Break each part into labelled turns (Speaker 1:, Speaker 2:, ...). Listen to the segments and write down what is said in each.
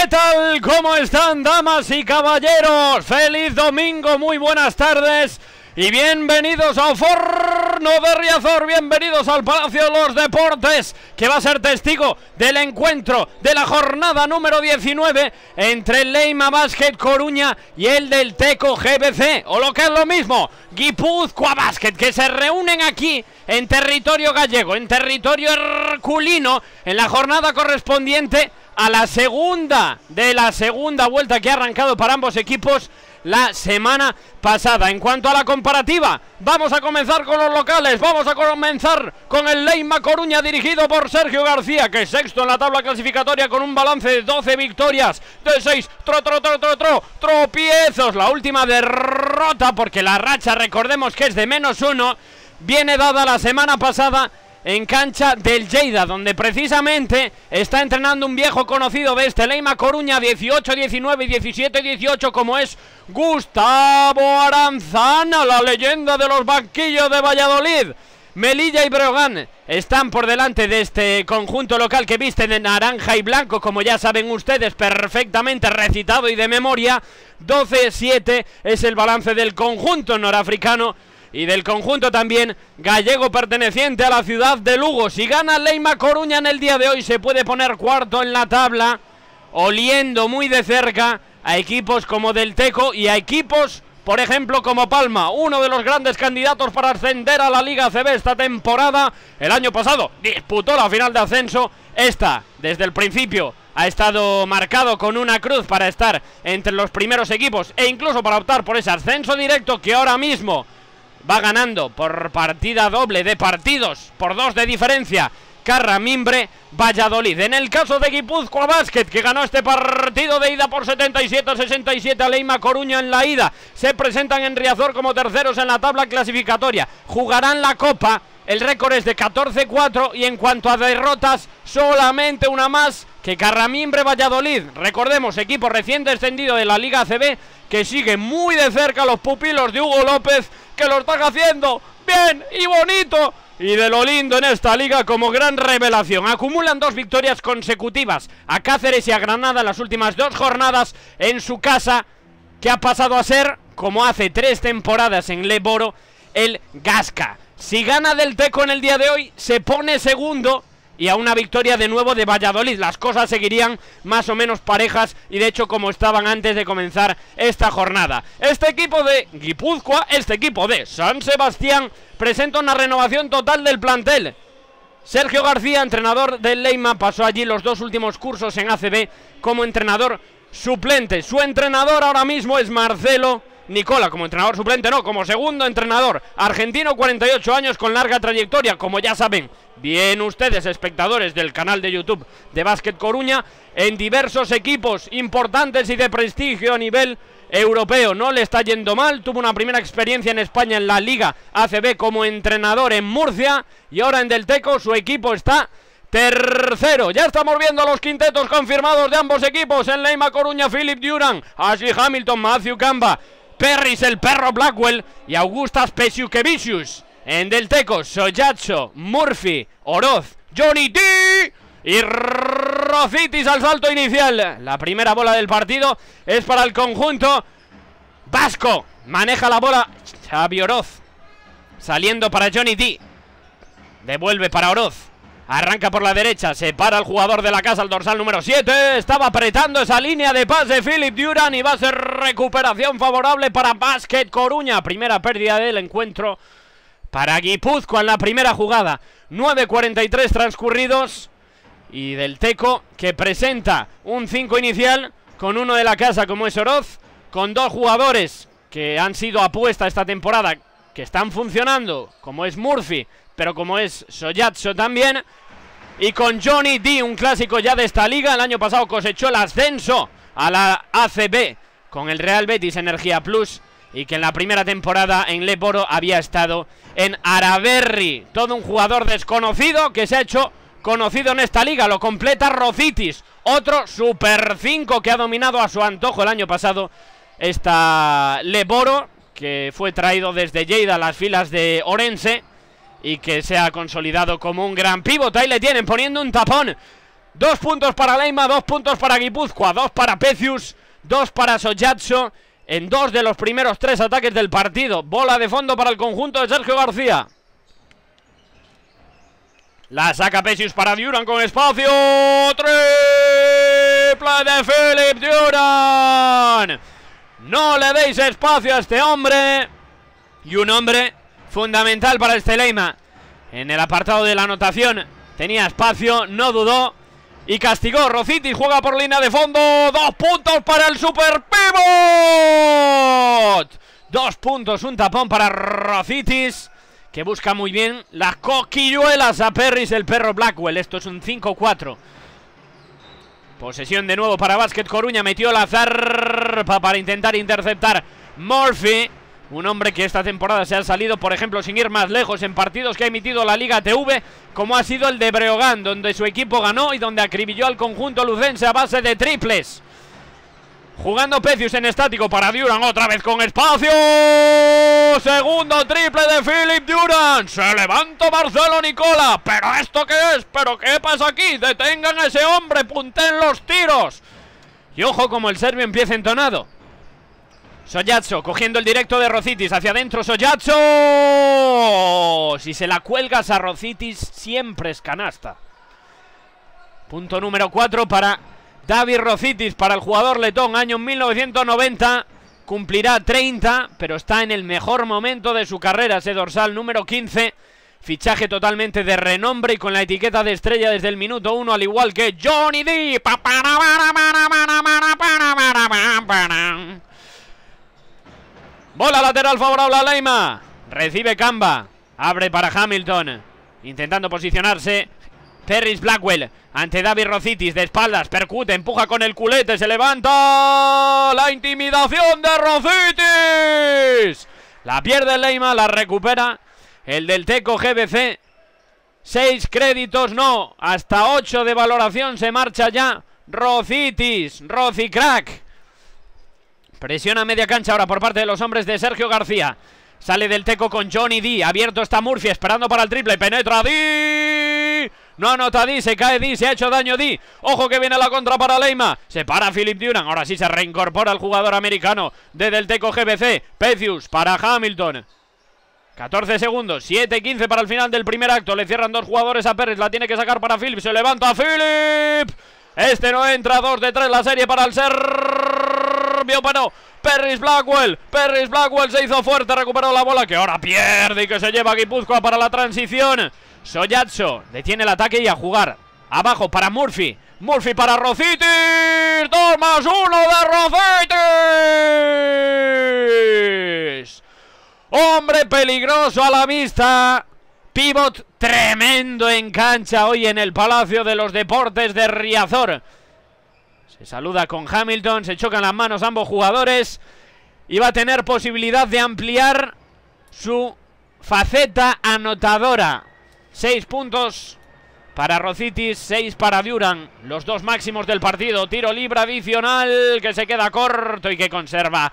Speaker 1: ¿Qué tal? ¿Cómo están, damas y caballeros? ¡Feliz domingo! Muy buenas tardes y bienvenidos a Forno de Riazor, bienvenidos al Palacio de los Deportes, que va a ser testigo del encuentro de la jornada número 19 entre el Leima Basket Coruña y el del Teco GBC, o lo que es lo mismo, Guipúzcoa Basket, que se reúnen aquí en territorio gallego, en territorio herculino, en la jornada correspondiente a la segunda de la segunda vuelta que ha arrancado para ambos equipos la semana pasada. En cuanto a la comparativa, vamos a comenzar con los locales. Vamos a comenzar con el Leima Coruña dirigido por Sergio García, que es sexto en la tabla clasificatoria con un balance de 12 victorias, de 6 tro, tro, tro, tro, tro, tropiezos. La última derrota, porque la racha, recordemos que es de menos uno, viene dada la semana pasada en cancha del Lleida, donde precisamente está entrenando un viejo conocido de este Leima Coruña 18, 19 y 17, 18, como es Gustavo Aranzana, la leyenda de los banquillos de Valladolid. Melilla y Breogán están por delante de este conjunto local que visten en naranja y blanco, como ya saben ustedes, perfectamente recitado y de memoria. 12-7 es el balance del conjunto norafricano y del conjunto también gallego perteneciente a la ciudad de Lugo. Si gana Leima Coruña en el día de hoy se puede poner cuarto en la tabla, oliendo muy de cerca a equipos como Del Teco y a equipos, por ejemplo, como Palma, uno de los grandes candidatos para ascender a la Liga CB esta temporada. El año pasado disputó la final de ascenso, esta desde el principio ha estado marcado con una cruz para estar entre los primeros equipos e incluso para optar por ese ascenso directo que ahora mismo va ganando por partida doble de partidos, por dos de diferencia. Carra Mimbre, Valladolid. En el caso de Guipúzcoa Basket, que ganó este partido de ida por 77-67 a Leima Coruña en la ida, se presentan en Riazor como terceros en la tabla clasificatoria. Jugarán la Copa. El récord es de 14-4 y en cuanto a derrotas, solamente una más que Carramimbre Valladolid. Recordemos, equipo recién descendido de la Liga CB que sigue muy de cerca los pupilos de Hugo López, que lo están haciendo bien y bonito. Y de lo lindo en esta liga como gran revelación. Acumulan dos victorias consecutivas a Cáceres y a Granada las últimas dos jornadas en su casa, que ha pasado a ser, como hace tres temporadas en Leboro, el Gasca. Si gana del Teco en el día de hoy, se pone segundo y a una victoria de nuevo de Valladolid. Las cosas seguirían más o menos parejas y de hecho como estaban antes de comenzar esta jornada. Este equipo de Guipúzcoa, este equipo de San Sebastián, presenta una renovación total del plantel. Sergio García, entrenador del Leima, pasó allí los dos últimos cursos en ACB como entrenador suplente. Su entrenador ahora mismo es Marcelo Nicola como entrenador suplente, no, como segundo entrenador. Argentino, 48 años con larga trayectoria, como ya saben. Bien ustedes, espectadores del canal de YouTube de Básquet Coruña, en diversos equipos importantes y de prestigio a nivel europeo. No le está yendo mal, tuvo una primera experiencia en España en la Liga ACB como entrenador en Murcia y ahora en Delteco su equipo está Tercero, ya estamos viendo los quintetos confirmados de ambos equipos en Leima Coruña, Philip Duran, Ashley Hamilton, Matthew Camba, Perris el perro Blackwell y Augustas Pesiukevicius. En Delteco, Soyacho, Murphy, Oroz, Johnny T y Rocitis al salto inicial. La primera bola del partido es para el conjunto vasco. Maneja la bola Xavi Oroz. Saliendo para Johnny D. Devuelve para Oroz. Arranca por la derecha, se para el jugador de la casa, el dorsal número 7. Estaba apretando esa línea de pase Philip Duran y va a ser recuperación favorable para Basket Coruña. Primera pérdida del encuentro para Guipúzcoa en la primera jugada. 9.43 transcurridos y del Teco que presenta un 5 inicial con uno de la casa como es Oroz, con dos jugadores que han sido apuesta esta temporada que están funcionando, como es Murphy, pero como es Soyatso también. Y con Johnny D, un clásico ya de esta liga. El año pasado cosechó el ascenso a la ACB con el Real Betis Energía Plus. Y que en la primera temporada en Leporo había estado en Araberri. Todo un jugador desconocido que se ha hecho conocido en esta liga. Lo completa Rocitis. Otro Super 5 que ha dominado a su antojo el año pasado esta Leboro. Que fue traído desde Lleida a las filas de Orense y que se ha consolidado como un gran pívot. Ahí le tienen poniendo un tapón Dos puntos para Leima, dos puntos para Guipúzcoa, dos para Pecius, dos para Soyatso en dos de los primeros tres ataques del partido. Bola de fondo para el conjunto de Sergio García. La saca Pecius para Duran con espacio. Triple de Philip Duran. No le deis espacio a este hombre. Y un hombre fundamental para este Leima. En el apartado de la anotación tenía espacio, no dudó. Y castigó. Rocitis juega por línea de fondo. Dos puntos para el Super Pivot. Dos puntos, un tapón para Rocitis. Que busca muy bien las coquilluelas a Perris, el perro Blackwell. Esto es un 5-4. Posesión de nuevo para Basket Coruña. Metió la zarpa para intentar interceptar Murphy. Un hombre que esta temporada se ha salido, por ejemplo, sin ir más lejos en partidos que ha emitido la Liga TV, como ha sido el de Breogán, donde su equipo ganó y donde acribilló al conjunto lucense a base de triples. Jugando Pecius en estático para Duran, otra vez con espacio. Segundo triple de Philip Duran. Se levanta Marcelo Nicola. ¿Pero esto qué es? ¿Pero qué pasa aquí? Detengan a ese hombre, punten los tiros. Y ojo como el serbio empieza entonado. Soyatso cogiendo el directo de Rocitis hacia adentro. Soyatso. Si se la cuelgas a Rocitis, siempre es canasta. Punto número 4 para David Rocitis, para el jugador letón, año 1990. Cumplirá 30, pero está en el mejor momento de su carrera. Ese dorsal número 15. Fichaje totalmente de renombre y con la etiqueta de estrella desde el minuto 1, al igual que Johnny D. Bola lateral favorable a Leima. Recibe Camba. Abre para Hamilton. Intentando posicionarse. Perris Blackwell ante David Rocitis de espaldas. Percute, empuja con el culete. Se levanta. La intimidación de Rocitis. La pierde Leima, la recupera. El del Teco GBC. Seis créditos, no. Hasta ocho de valoración se marcha ya. Rocitis, Rocicrack. Presiona media cancha ahora por parte de los hombres de Sergio García. Sale del teco con Johnny D. Abierto está Murphy esperando para el triple. Penetra D. No anota D. Se cae D. Se ha hecho daño D. Ojo que viene la contra para Leima. Se para Philip Duran. Ahora sí se reincorpora el jugador americano de del teco GBC. Pecius para Hamilton. 14 segundos, 7-15 para el final del primer acto. Le cierran dos jugadores a Pérez. La tiene que sacar para Philip. Se levanta Philip. Este no entra. 2 de 3 la serie para el ser pero Perris Blackwell, Perris Blackwell se hizo fuerte, recuperó la bola que ahora pierde y que se lleva a Guipúzcoa para la transición. Soyatso detiene el ataque y a jugar. Abajo para Murphy. Murphy para Rocitis. 2 más 1 de Rocitis. Hombre peligroso a la vista. Pivot tremendo en cancha hoy en el Palacio de los Deportes de Riazor. Se saluda con Hamilton, se chocan las manos ambos jugadores y va a tener posibilidad de ampliar su faceta anotadora. Seis puntos para Rocitis, seis para Duran, los dos máximos del partido. Tiro libre adicional que se queda corto y que conserva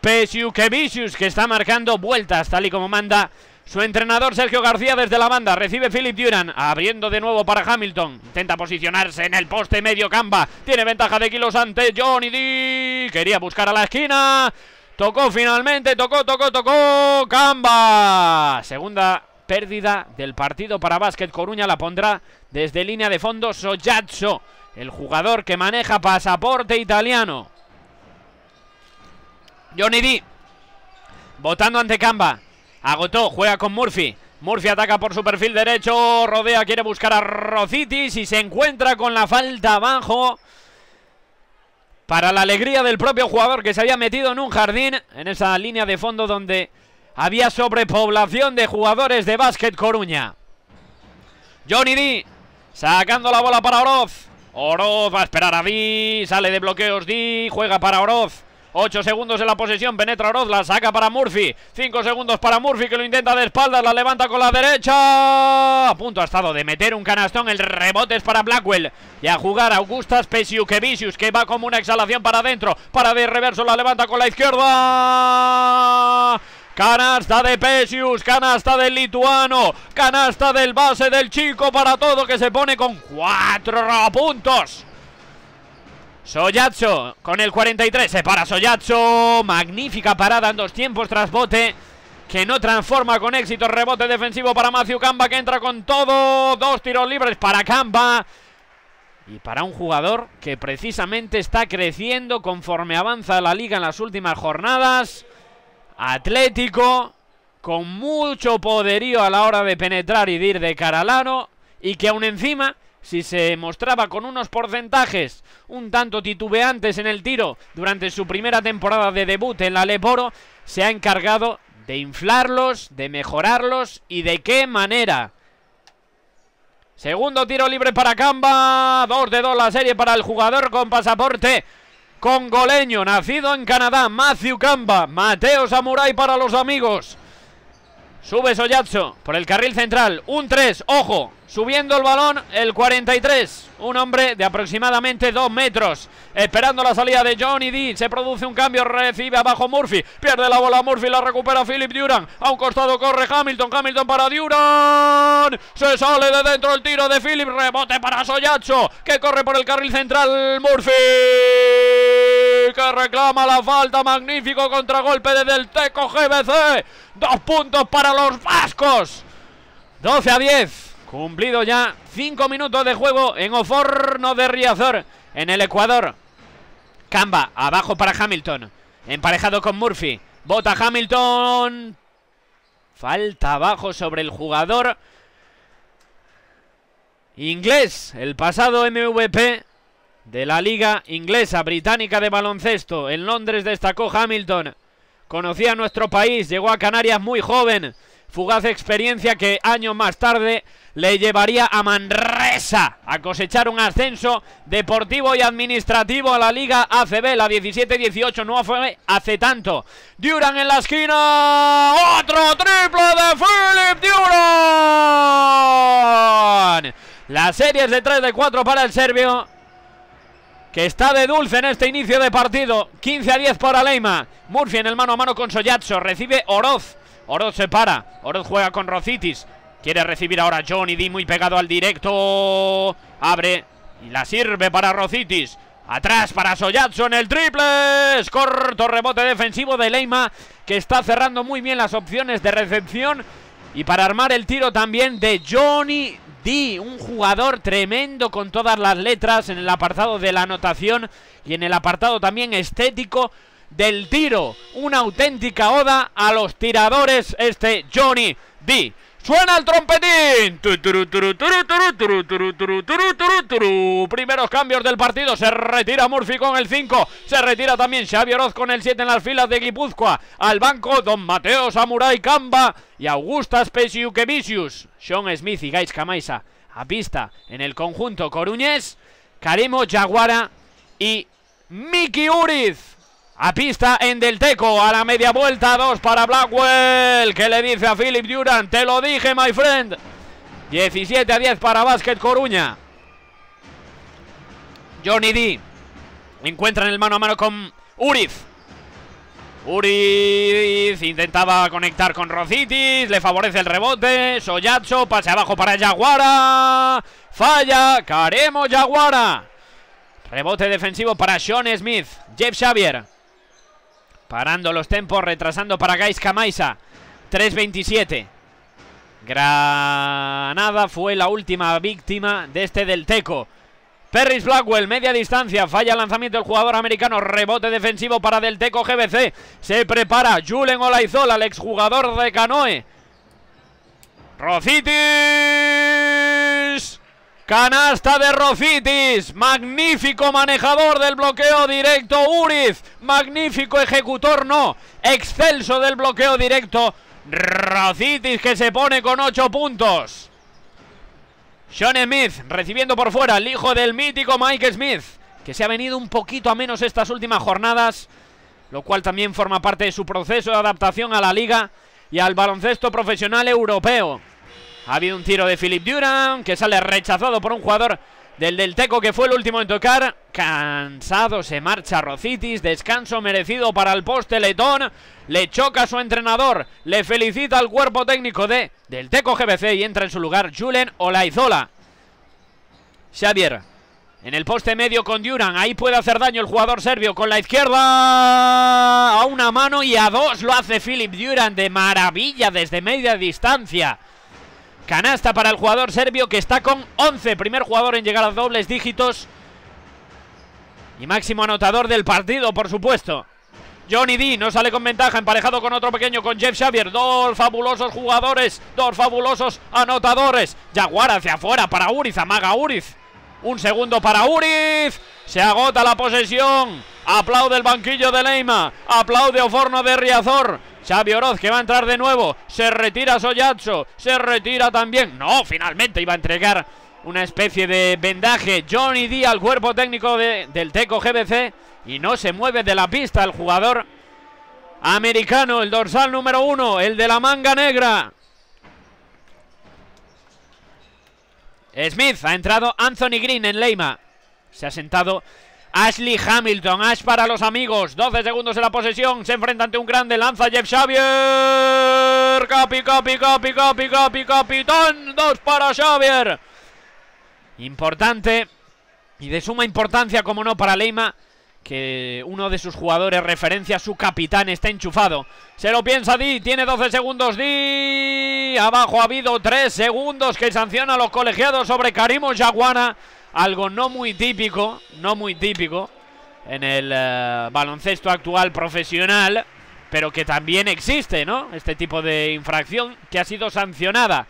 Speaker 1: Pesiukevicius que está marcando vueltas tal y como manda su entrenador Sergio García desde la banda. Recibe Philip Duran. Abriendo de nuevo para Hamilton. Intenta posicionarse en el poste medio Camba. Tiene ventaja de kilos ante Johnny D. Quería buscar a la esquina. Tocó finalmente. Tocó, tocó, tocó. Camba. Segunda pérdida del partido para Básquet Coruña. La pondrá desde línea de fondo Soyazzo. El jugador que maneja pasaporte italiano. Johnny D. Votando ante Camba. Agotó, juega con Murphy. Murphy ataca por su perfil derecho. Rodea, quiere buscar a Rocitis y se encuentra con la falta abajo. Para la alegría del propio jugador que se había metido en un jardín, en esa línea de fondo donde había sobrepoblación de jugadores de básquet Coruña. Johnny D sacando la bola para Oroz. Oroz va a esperar a D, sale de bloqueos D, juega para Oroz. 8 segundos en la posesión, penetra Oroz, la saca para Murphy. 5 segundos para Murphy que lo intenta de espaldas, la levanta con la derecha. A punto ha estado de meter un canastón, el rebote es para Blackwell. Y a jugar Augustas Pesiukevicius que va como una exhalación para adentro. Para de reverso, la levanta con la izquierda. Canasta de Pesius, canasta del lituano, canasta del base del chico para todo que se pone con cuatro puntos. Soyatso con el 43, se para Soyatso, magnífica parada en dos tiempos tras bote que no transforma con éxito rebote defensivo para Matthew Camba que entra con todo, dos tiros libres para Camba y para un jugador que precisamente está creciendo conforme avanza la liga en las últimas jornadas. Atlético, con mucho poderío a la hora de penetrar y de ir de cara al aro. Y que aún encima, si se mostraba con unos porcentajes un tanto titubeantes en el tiro durante su primera temporada de debut en la Leporo, se ha encargado de inflarlos, de mejorarlos y de qué manera. Segundo tiro libre para Camba. Dos de dos la serie para el jugador con pasaporte congoleño, nacido en Canadá. Matthew Camba. Mateo Samurai para los amigos. Sube Soyatso por el carril central. Un 3, ojo. Subiendo el balón, el 43. Un hombre de aproximadamente 2 metros. Esperando la salida de Johnny D. Se produce un cambio, recibe abajo Murphy. Pierde la bola Murphy, la recupera Philip Duran. A un costado corre Hamilton. Hamilton para Duran. Se sale de dentro el tiro de Philip. Rebote para Soyacho. Que corre por el carril central. Murphy. Que reclama la falta. Magnífico contragolpe desde el Teco GBC. Dos puntos para los vascos. 12 a 10. Cumplido ya 5 minutos de juego en Oforno de Riazor, en el Ecuador. Camba, abajo para Hamilton. Emparejado con Murphy. Bota Hamilton. Falta abajo sobre el jugador. Inglés, el pasado MVP de la Liga Inglesa Británica de Baloncesto. En Londres destacó Hamilton. Conocía nuestro país, llegó a Canarias muy joven. Fugaz experiencia que años más tarde le llevaría a Manresa a cosechar un ascenso deportivo y administrativo a la Liga ACB, la 17-18, no fue hace tanto. Duran en la esquina, otro triple de Philip Duran. La serie es de 3 de 4 para el serbio, que está de dulce en este inicio de partido. 15 a 10 para Leima. Murphy en el mano a mano con Soyatso, recibe Oroz. Oroz se para, Oroz juega con Rocitis. Quiere recibir ahora Johnny D muy pegado al directo. Abre y la sirve para Rocitis. Atrás para Soyatso en el triple. Corto rebote defensivo de Leima que está cerrando muy bien las opciones de recepción. Y para armar el tiro también de Johnny D. Un jugador tremendo con todas las letras en el apartado de la anotación y en el apartado también estético del tiro. Una auténtica oda a los tiradores este Johnny D. Suena el trompetín. Primeros cambios del partido. Se retira Murphy con el 5. Se retira también Xavi Oroz con el 7 en las filas de Guipúzcoa. Al banco Don Mateo Samurai Camba y Augusta Spesiukevicius. Sean Smith y Gais Camaisa a pista en el conjunto coruñés. Karemo Jaguara y Miki Uriz. A pista en Delteco, a la media vuelta, dos para Blackwell, que le dice a Philip Durant, te lo dije, my friend. 17 a 10 para Básquet Coruña. Johnny D. Encuentra en el mano a mano con Uriz. Uriz intentaba conectar con Rocitis, le favorece el rebote. Soyacho, pase abajo para Yaguara. Falla, Caremo Yaguara. Rebote defensivo para Sean Smith. Jeff Xavier. Parando los tempos, retrasando para Gais Camaisa. 3.27. Granada fue la última víctima de este del Teco. Perris Blackwell, media distancia, falla el lanzamiento del jugador americano, rebote defensivo para Del Teco GBC. Se prepara Julen Olaizola, el exjugador de Canoe. Rocitis. Canasta de Rocitis. Magnífico manejador del bloqueo directo. Uriz. Magnífico ejecutor. No. Excelso del bloqueo directo. Rocitis que se pone con 8 puntos. Sean Smith recibiendo por fuera el hijo del mítico Mike Smith. Que se ha venido un poquito a menos estas últimas jornadas. Lo cual también forma parte de su proceso de adaptación a la liga y al baloncesto profesional europeo. Ha habido un tiro de Philip Durant que sale rechazado por un jugador del del Teco que fue el último en tocar. Cansado se marcha Rocitis, descanso merecido para el poste letón. Le choca a su entrenador, le felicita al cuerpo técnico de del Teco GBC y entra en su lugar Julen Olaizola. Xavier en el poste medio con Duran, ahí puede hacer daño el jugador serbio con la izquierda a una mano y a dos lo hace Philip Duran de maravilla desde media distancia. Canasta para el jugador serbio que está con 11. Primer jugador en llegar a dobles dígitos. Y máximo anotador del partido, por supuesto. Johnny D no sale con ventaja, emparejado con otro pequeño, con Jeff Xavier. Dos fabulosos jugadores, dos fabulosos anotadores. Jaguar hacia afuera para Uriz, amaga Uriz. Un segundo para Uriz. Se agota la posesión. Aplaude el banquillo de Leima. Aplaude Oforno de Riazor. Xavi Oroz que va a entrar de nuevo. Se retira Soyatso. Se retira también. No, finalmente iba a entregar una especie de vendaje. Johnny D al cuerpo técnico del Teco GBC. Y no se mueve de la pista el jugador americano, el dorsal número uno, el de la manga negra. Smith ha entrado Anthony Green en Leima. Se ha sentado Ashley Hamilton, Ash para los amigos. 12 segundos en la posesión, se enfrenta ante un grande. Lanza Jeff Xavier. Capi, capi, capi, capi, capi, capitán. Dos para Xavier. Importante Y de suma importancia, como no, para Leima Que uno de sus jugadores referencia Su capitán está enchufado. Se lo piensa Di, tiene 12 segundos. Di Abajo ha habido 3 segundos Que sanciona a los colegiados sobre Karimo Jaguana algo no muy típico, no muy típico en el eh, baloncesto actual profesional, pero que también existe, ¿no? Este tipo de infracción que ha sido sancionada.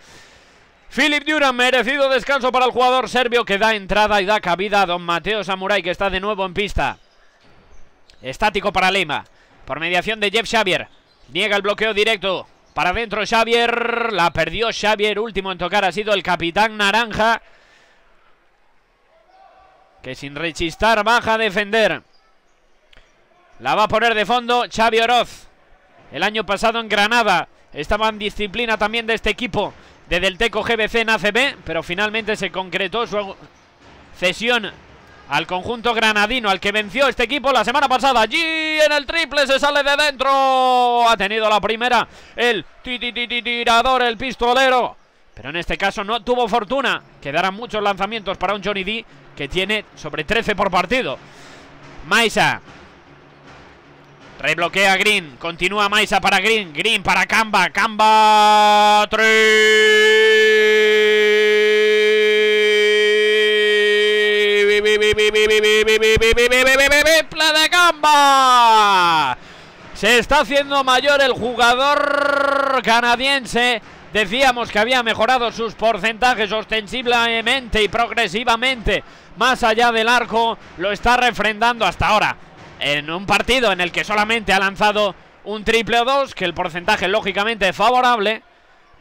Speaker 1: Philip Duran, merecido descanso para el jugador serbio que da entrada y da cabida a don Mateo Samurai, que está de nuevo en pista. Estático para Lima, por mediación de Jeff Xavier. Niega el bloqueo directo. Para adentro Xavier, la perdió Xavier, último en tocar ha sido el capitán naranja que sin rechistar baja a defender. La va a poner de fondo Xavi Oroz. El año pasado en Granada estaba en disciplina también de este equipo de Delteco GBC en ACB, pero finalmente se concretó su cesión al conjunto granadino, al que venció este equipo la semana pasada. Allí en el triple se sale de dentro. Ha tenido la primera el tirador, el pistolero. Pero en este caso no tuvo fortuna. Quedarán muchos lanzamientos para un Johnny D que tiene sobre 13 por partido. Maisa. Rebloquea Green. Continúa Maisa para Green. Green para Camba. Camba. de Camba. Se está haciendo mayor el jugador canadiense Decíamos que había mejorado sus porcentajes ostensiblemente y progresivamente más allá del arco. Lo está refrendando hasta ahora. En un partido en el que solamente ha lanzado un triple o dos, que el porcentaje lógicamente es favorable.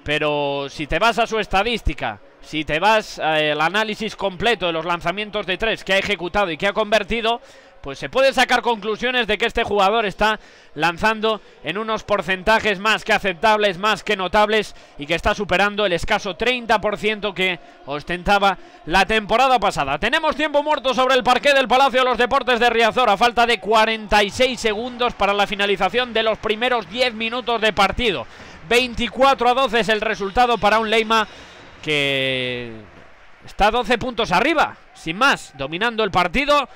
Speaker 1: Pero si te vas a su estadística, si te vas al análisis completo de los lanzamientos de tres que ha ejecutado y que ha convertido, pues se puede sacar conclusiones de que este jugador está lanzando en unos porcentajes más que aceptables, más que notables y que está superando el escaso 30% que ostentaba la temporada pasada. Tenemos tiempo muerto sobre el parque del Palacio de los Deportes de Riazor a falta de 46 segundos para la finalización de los primeros 10 minutos de partido. 24 a 12 es el resultado para un Leima que está 12 puntos arriba, sin más, dominando el partido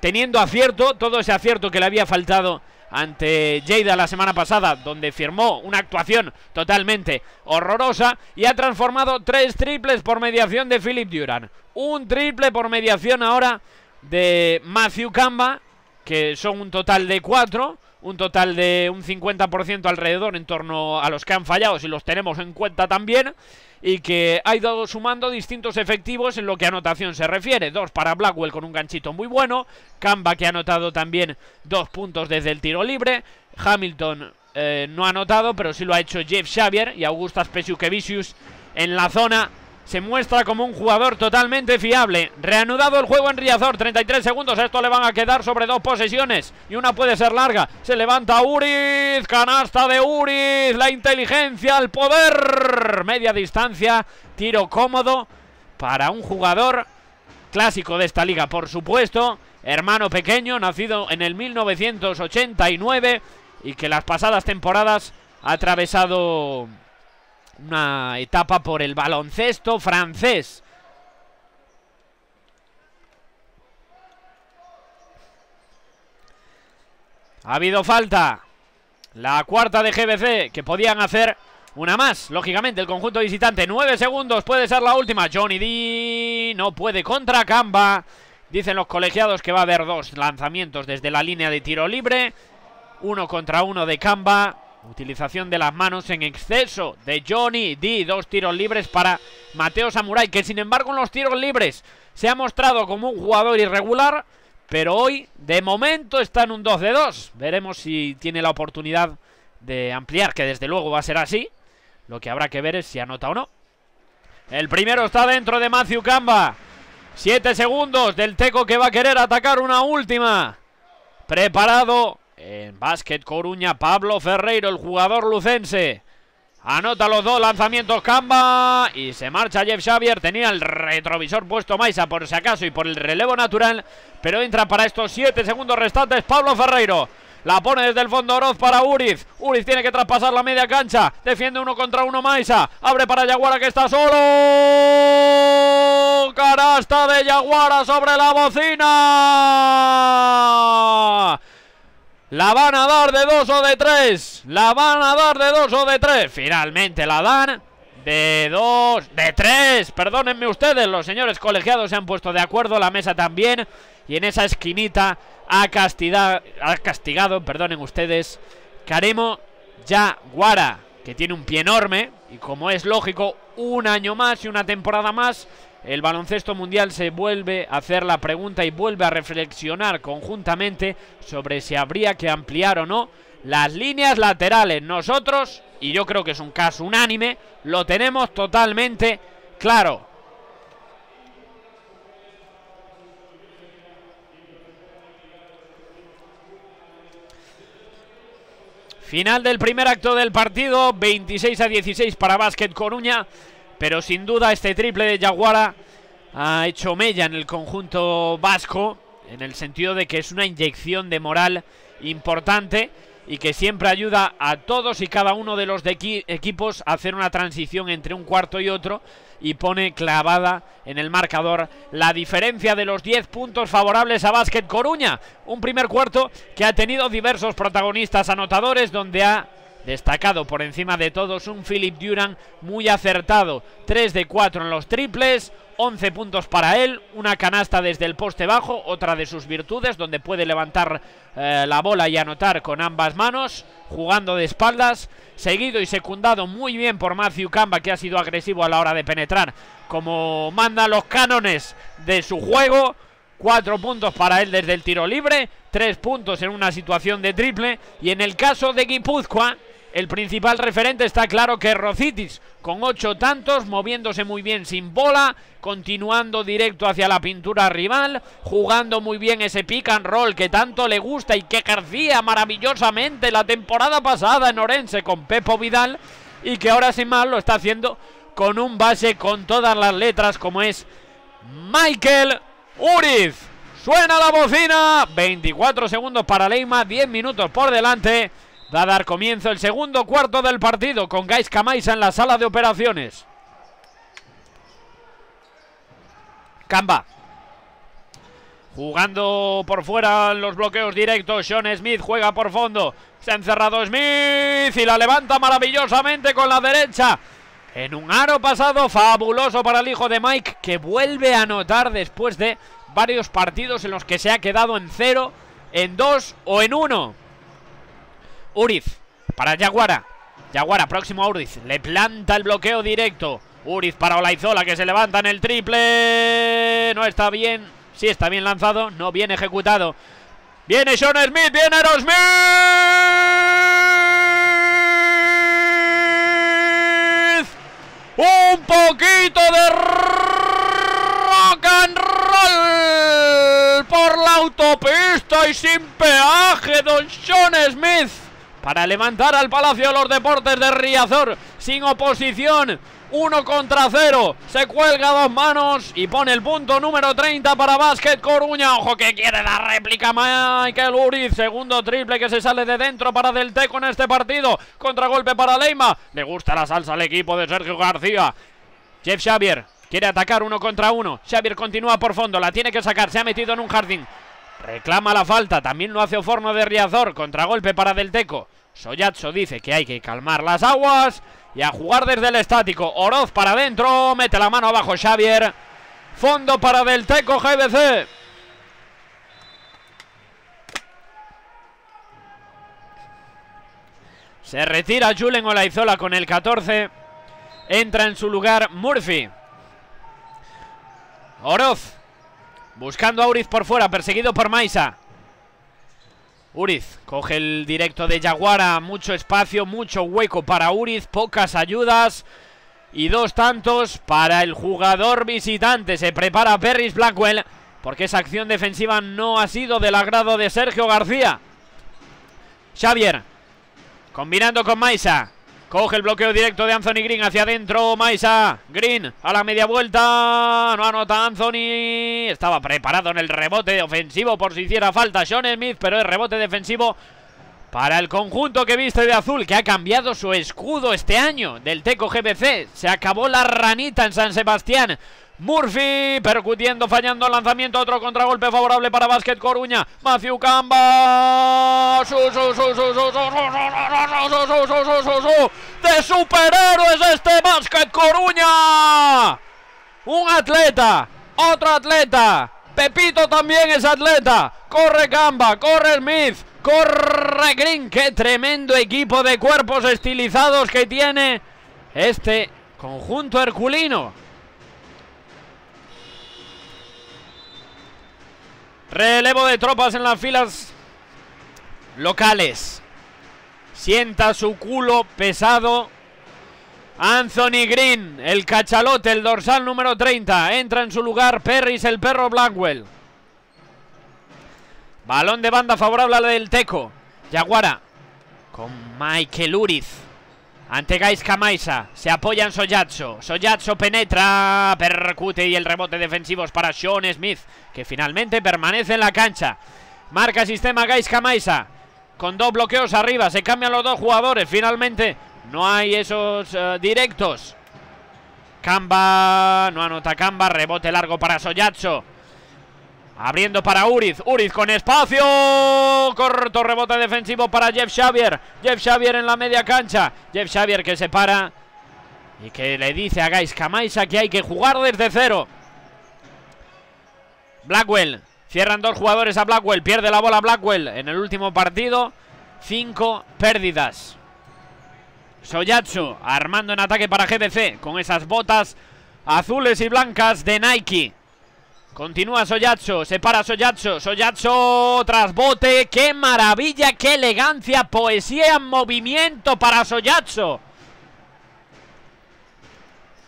Speaker 1: teniendo acierto, todo ese acierto que le había faltado ante Lleida la semana pasada, donde firmó una actuación totalmente horrorosa y ha transformado tres triples por mediación de Philip Duran. Un triple por mediación ahora de Matthew Camba, que son un total de cuatro, un total de un 50% alrededor en torno a los que han fallado, si los tenemos en cuenta también y que ha ido sumando distintos efectivos en lo que anotación se refiere. Dos para Blackwell con un ganchito muy bueno. Camba que ha anotado también dos puntos desde el tiro libre. Hamilton eh, no ha anotado, pero sí lo ha hecho Jeff Xavier y Augustas Pesiukevicius en la zona se muestra como un jugador totalmente fiable. Reanudado el juego en Riazor, 33 segundos, esto le van a quedar sobre dos posesiones y una puede ser larga. Se levanta Uriz, canasta de Uriz, la inteligencia, el poder. Media distancia, tiro cómodo para un jugador clásico de esta liga, por supuesto. Hermano pequeño, nacido en el 1989 y que las pasadas temporadas ha atravesado una etapa por el baloncesto francés. Ha habido falta. La cuarta de GBC que podían hacer una más, lógicamente, el conjunto visitante. Nueve segundos, puede ser la última. Johnny D no puede contra Camba. Dicen los colegiados que va a haber dos lanzamientos desde la línea de tiro libre. Uno contra uno de Camba. Utilización de las manos en exceso de Johnny D. Dos tiros libres para Mateo Samurai, que sin embargo en los tiros libres se ha mostrado como un jugador irregular. Pero hoy, de momento, está en un 2 de 2. Veremos si tiene la oportunidad de ampliar, que desde luego va a ser así. Lo que habrá que ver es si anota o no. El primero está dentro de Matthew Camba. Siete segundos del Teco que va a querer atacar una última. Preparado en básquet Coruña, Pablo Ferreiro, el jugador lucense. Anota los dos lanzamientos Camba y se marcha Jeff Xavier. Tenía el retrovisor puesto Maisa por si acaso y por el relevo natural. Pero entra para estos siete segundos restantes Pablo Ferreiro. La pone desde el fondo Oroz para Uriz. Uriz tiene que traspasar la media cancha. Defiende uno contra uno Maisa. Abre para Yaguara que está solo. Carasta de Yaguara sobre la bocina. La van a dar de dos o de tres. La van a dar de dos o de tres. Finalmente la dan de dos, de tres. Perdónenme ustedes, los señores colegiados se han puesto de acuerdo, la mesa también. Y en esa esquinita ha castigado, ha castigado perdonen ustedes, Karemo Yaguara, que tiene un pie enorme. Y como es lógico, un año más y una temporada más el baloncesto mundial se vuelve a hacer la pregunta y vuelve a reflexionar conjuntamente sobre si habría que ampliar o no las líneas laterales. Nosotros, y yo creo que es un caso unánime, lo tenemos totalmente claro. Final del primer acto del partido, 26 a 16 para Básquet Coruña. Pero sin duda este triple de Yaguara ha hecho mella en el conjunto vasco, en el sentido de que es una inyección de moral importante y que siempre ayuda a todos y cada uno de los equipos a hacer una transición entre un cuarto y otro y pone clavada en el marcador la diferencia de los 10 puntos favorables a Básquet Coruña. Un primer cuarto que ha tenido diversos protagonistas anotadores donde ha Destacado por encima de todos un Philip Duran muy acertado. 3 de 4 en los triples, 11 puntos para él, una canasta desde el poste bajo, otra de sus virtudes donde puede levantar eh, la bola y anotar con ambas manos, jugando de espaldas, seguido y secundado muy bien por Matthew Camba que ha sido agresivo a la hora de penetrar, como manda los cánones de su juego. Cuatro puntos para él desde el tiro libre, tres puntos en una situación de triple y en el caso de Guipúzcoa el principal referente está claro que Rocitis, con ocho tantos, moviéndose muy bien sin bola, continuando directo hacia la pintura rival, jugando muy bien ese pick and roll que tanto le gusta y que ejercía maravillosamente la temporada pasada en Orense con Pepo Vidal y que ahora sin más lo está haciendo con un base con todas las letras como es Michael Uriz. Suena la bocina, 24 segundos para Leima, 10 minutos por delante. Va a dar comienzo el segundo cuarto del partido con Gais Camaisa en la sala de operaciones. Camba. Jugando por fuera los bloqueos directos. Sean Smith juega por fondo. Se ha encerrado Smith y la levanta maravillosamente con la derecha. En un aro pasado fabuloso para el hijo de Mike que vuelve a anotar después de varios partidos en los que se ha quedado en cero, en dos o en uno. Uriz para Yaguara. Yaguara próximo a Uriz. Le planta el bloqueo directo. Uriz para Olaizola que se levanta en el triple. No está bien. Sí está bien lanzado. No bien ejecutado. Viene Sean Smith. Viene Aerosmith. Un poquito de rock and roll por la autopista y sin peaje, don Sean Smith para levantar al Palacio de los Deportes de Riazor sin oposición. Uno contra cero. Se cuelga dos manos y pone el punto número 30 para Básquet Coruña. Ojo que quiere la réplica Michael Uriz. Segundo triple que se sale de dentro para Del Teco en este partido. Contragolpe para Leima. Le gusta la salsa al equipo de Sergio García. Jeff Xavier quiere atacar uno contra uno. Xavier continúa por fondo. La tiene que sacar. Se ha metido en un jardín. Reclama la falta. También lo hace Oforno de Riazor. Contragolpe para Del Teco. Dice que hay que calmar las aguas y a jugar desde el estático. Oroz para adentro, mete la mano abajo Xavier. Fondo para Del Teco GBC. Se retira Julen Olaizola con el 14. Entra en su lugar Murphy. Oroz. Buscando a Uriz por fuera, perseguido por Maisa. Uriz coge el directo de Yaguara, mucho espacio, mucho hueco para Uriz, pocas ayudas y dos tantos para el jugador visitante. Se prepara Perris Blackwell porque esa acción defensiva no ha sido del agrado de Sergio García. Xavier, combinando con Maisa, Coge el bloqueo directo de Anthony Green hacia adentro. Maisa. Green a la media vuelta. No anota Anthony. Estaba preparado en el rebote ofensivo por si hiciera falta Sean Smith. Pero el rebote defensivo para el conjunto que viste de azul. Que ha cambiado su escudo este año del Teco GBC. Se acabó la ranita en San Sebastián. Murphy percutiendo, fallando el lanzamiento. Otro contragolpe favorable para Básquet Coruña. Matthew Camba. De superhéroes este Básquet Coruña. Un atleta. Otro atleta. Pepito también es atleta. Corre Camba. Corre Smith. Corre Green. Qué tremendo equipo de cuerpos estilizados que tiene este conjunto herculino. Relevo de tropas en las filas locales. Sienta su culo pesado. Anthony Green, el cachalote, el dorsal número 30. Entra en su lugar Perris, el perro Blackwell. Balón de banda favorable al del Teco. Yaguara con Michael Uriz. Ante Gaiska Maisa. Se apoya en Soyatso. Soyatso penetra, percute y el rebote defensivo es para Sean Smith, que finalmente permanece en la cancha. Marca sistema Gaiska Maisa. Con dos bloqueos arriba. Se cambian los dos jugadores. Finalmente no hay esos eh, directos. Camba. No anota Camba. Rebote largo para Soyatso. Abriendo para Uriz. Uriz con espacio. Corto rebote defensivo para Jeff Xavier. Jeff Xavier en la media cancha. Jeff Xavier que se para. Y que le dice a Gais Kamaisa que hay que jugar desde cero. Blackwell. Cierran dos jugadores a Blackwell. Pierde la bola Blackwell en el último partido. Cinco pérdidas. Soyatsu armando en ataque para GBC con esas botas azules y blancas de Nike. Continúa Soyatso, se para Soyatso, Soyatso tras bote, qué maravilla, qué elegancia, poesía en movimiento para Soyatso.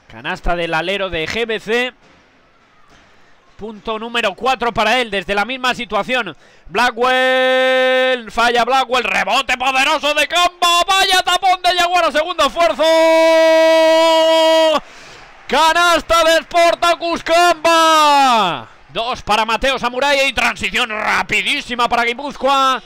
Speaker 1: Canasta del alero de GBC. Punto número 4 para él, desde la misma situación. Blackwell, falla Blackwell, rebote poderoso de Camba, vaya tapón de Jaguar, segundo esfuerzo. Canasta de Sportacus Camba. Dos para Mateo Samurai y transición rapidísima para Guipúzcoa.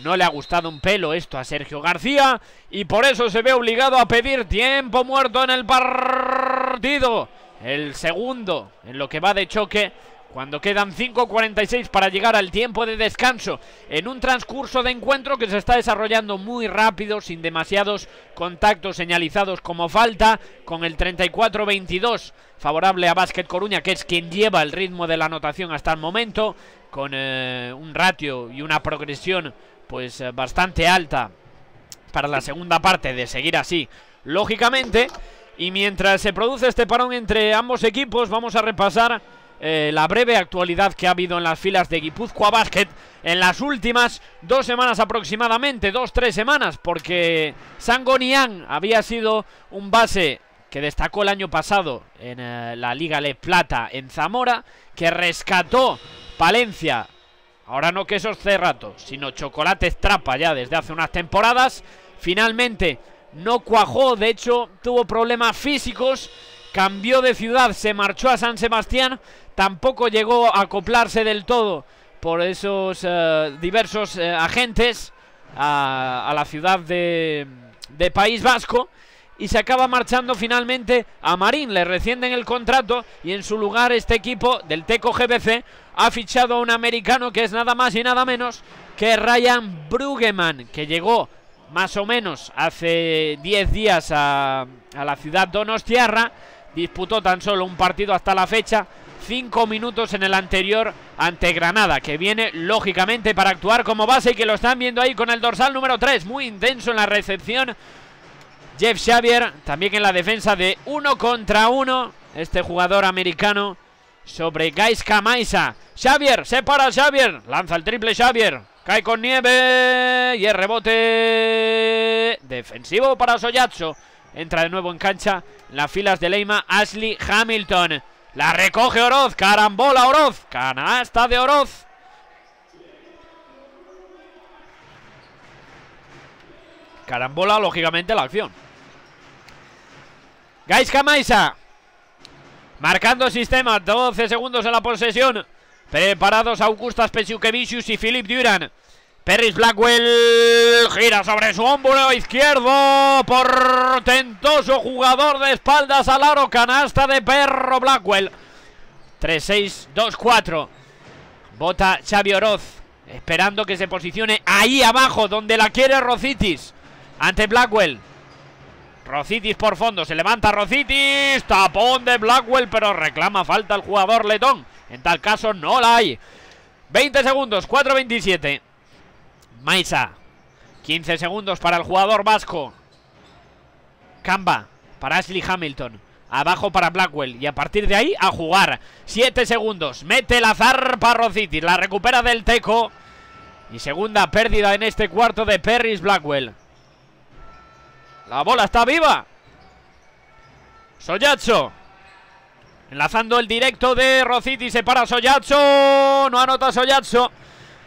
Speaker 1: No le ha gustado un pelo esto a Sergio García y por eso se ve obligado a pedir tiempo muerto en el partido. El segundo en lo que va de choque cuando quedan 5.46 para llegar al tiempo de descanso en un transcurso de encuentro que se está desarrollando muy rápido, sin demasiados contactos señalizados como falta, con el 34-22 favorable a Básquet Coruña, que es quien lleva el ritmo de la anotación hasta el momento, con eh, un ratio y una progresión pues eh, bastante alta para la segunda parte de seguir así, lógicamente. Y mientras se produce este parón entre ambos equipos, vamos a repasar eh, la breve actualidad que ha habido en las filas de Guipúzcoa Basket en las últimas dos semanas aproximadamente, dos, tres semanas, porque Sangonian había sido un base que destacó el año pasado en eh, la Liga Le Plata en Zamora, que rescató Palencia, ahora no quesos cerratos, sino chocolates trapa ya desde hace unas temporadas, finalmente no cuajó, de hecho tuvo problemas físicos, cambió de ciudad, se marchó a San Sebastián, tampoco llegó a acoplarse del todo por esos eh, diversos eh, agentes a, a, la ciudad de, País Vasco y se acaba marchando finalmente a Marín. Le rescienden el contrato y en su lugar este equipo del Teco GBC ha fichado a un americano que es nada más y nada menos que Ryan Brugeman, que llegó más o menos hace 10 días a, a la ciudad Donostiarra. Disputó tan solo un partido hasta la fecha, 5 minutos en el anterior ante Granada, que viene lógicamente para actuar como base y que lo están viendo ahí con el dorsal número 3, muy intenso en la recepción. Jeff Xavier, también en la defensa de uno contra uno, este jugador americano sobre Gaisca Maisa. Xavier, se para Xavier, lanza el triple Xavier, cae con nieve y el rebote defensivo para Soyatso. Entra de nuevo en cancha en las filas de Leima Ashley Hamilton. La recoge Oroz, carambola Oroz, canasta de Oroz. Carambola, lógicamente, la acción. Gaisca Maisa. Marcando sistema, 12 segundos en la posesión. Preparados Augustas Pesiukevicius y Philip Duran. Perris Blackwell gira sobre su hombro izquierdo. Portentoso jugador de espaldas al aro. Canasta de perro Blackwell. 3-6-2-4. Bota Xavi Oroz. Esperando que se posicione ahí abajo donde la quiere Rocitis. Ante Blackwell. Rocitis por fondo. Se levanta Rocitis. Tapón de Blackwell. Pero reclama falta el jugador letón. En tal caso no la hay. 20 segundos. 4-27. Maisa. 15 segundos para el jugador vasco. Camba para Ashley Hamilton. Abajo para Blackwell. Y a partir de ahí a jugar. 7 segundos. Mete la zarpa Rocitis. La recupera del Teco. Y segunda pérdida en este cuarto de Perris Blackwell. La bola está viva. Soyacho. Enlazando el directo de Rociti. Se para Soyacho. No anota Soyacho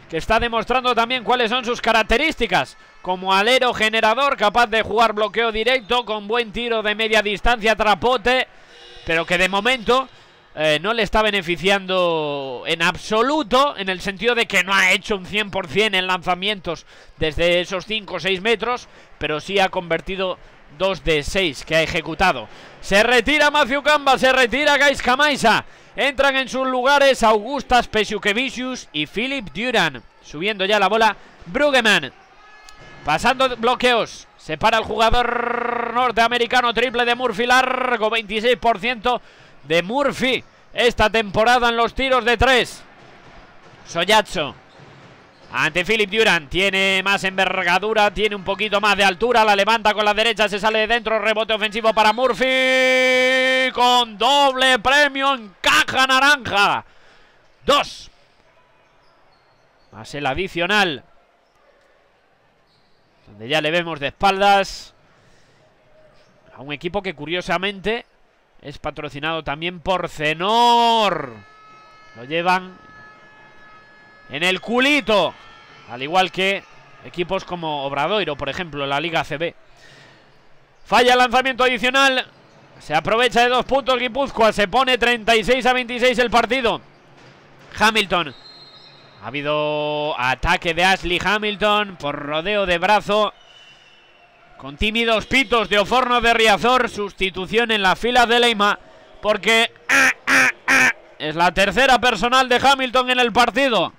Speaker 1: que está demostrando también cuáles son sus características. Como alero generador, capaz de jugar bloqueo directo, con buen tiro de media distancia, trapote, pero que de momento eh, no le está beneficiando en absoluto, en el sentido de que no ha hecho un 100% en lanzamientos desde esos 5 o 6 metros, pero sí ha convertido 2 de 6 que ha ejecutado. Se retira Matthew Camba, se retira Gais Kamaisa. Entran en sus lugares Augustas Pesiukevicius y Philip Duran. Subiendo ya la bola Brugeman. Pasando bloqueos. Se para el jugador norteamericano. Triple de Murphy largo. 26% de Murphy. Esta temporada en los tiros de tres. Soyacho. Ante Philip Duran. Tiene más envergadura. Tiene un poquito más de altura. La levanta con la derecha. Se sale de dentro. Rebote ofensivo para Murphy. Con doble premio en caja naranja. Dos. Más el adicional. Donde ya le vemos de espaldas. A un equipo que curiosamente es patrocinado también por Cenor. Lo llevan en el culito. Al igual que equipos como Obradoiro, por ejemplo, en la Liga CB. Falla el lanzamiento adicional. Se aprovecha de dos puntos Guipúzcoa. Se pone 36 a 26 el partido. Hamilton. Ha habido ataque de Ashley Hamilton por rodeo de brazo. Con tímidos pitos de Oforno de Riazor. Sustitución en la fila de Leima. Porque ah, ah, ah, es la tercera personal de Hamilton en el partido.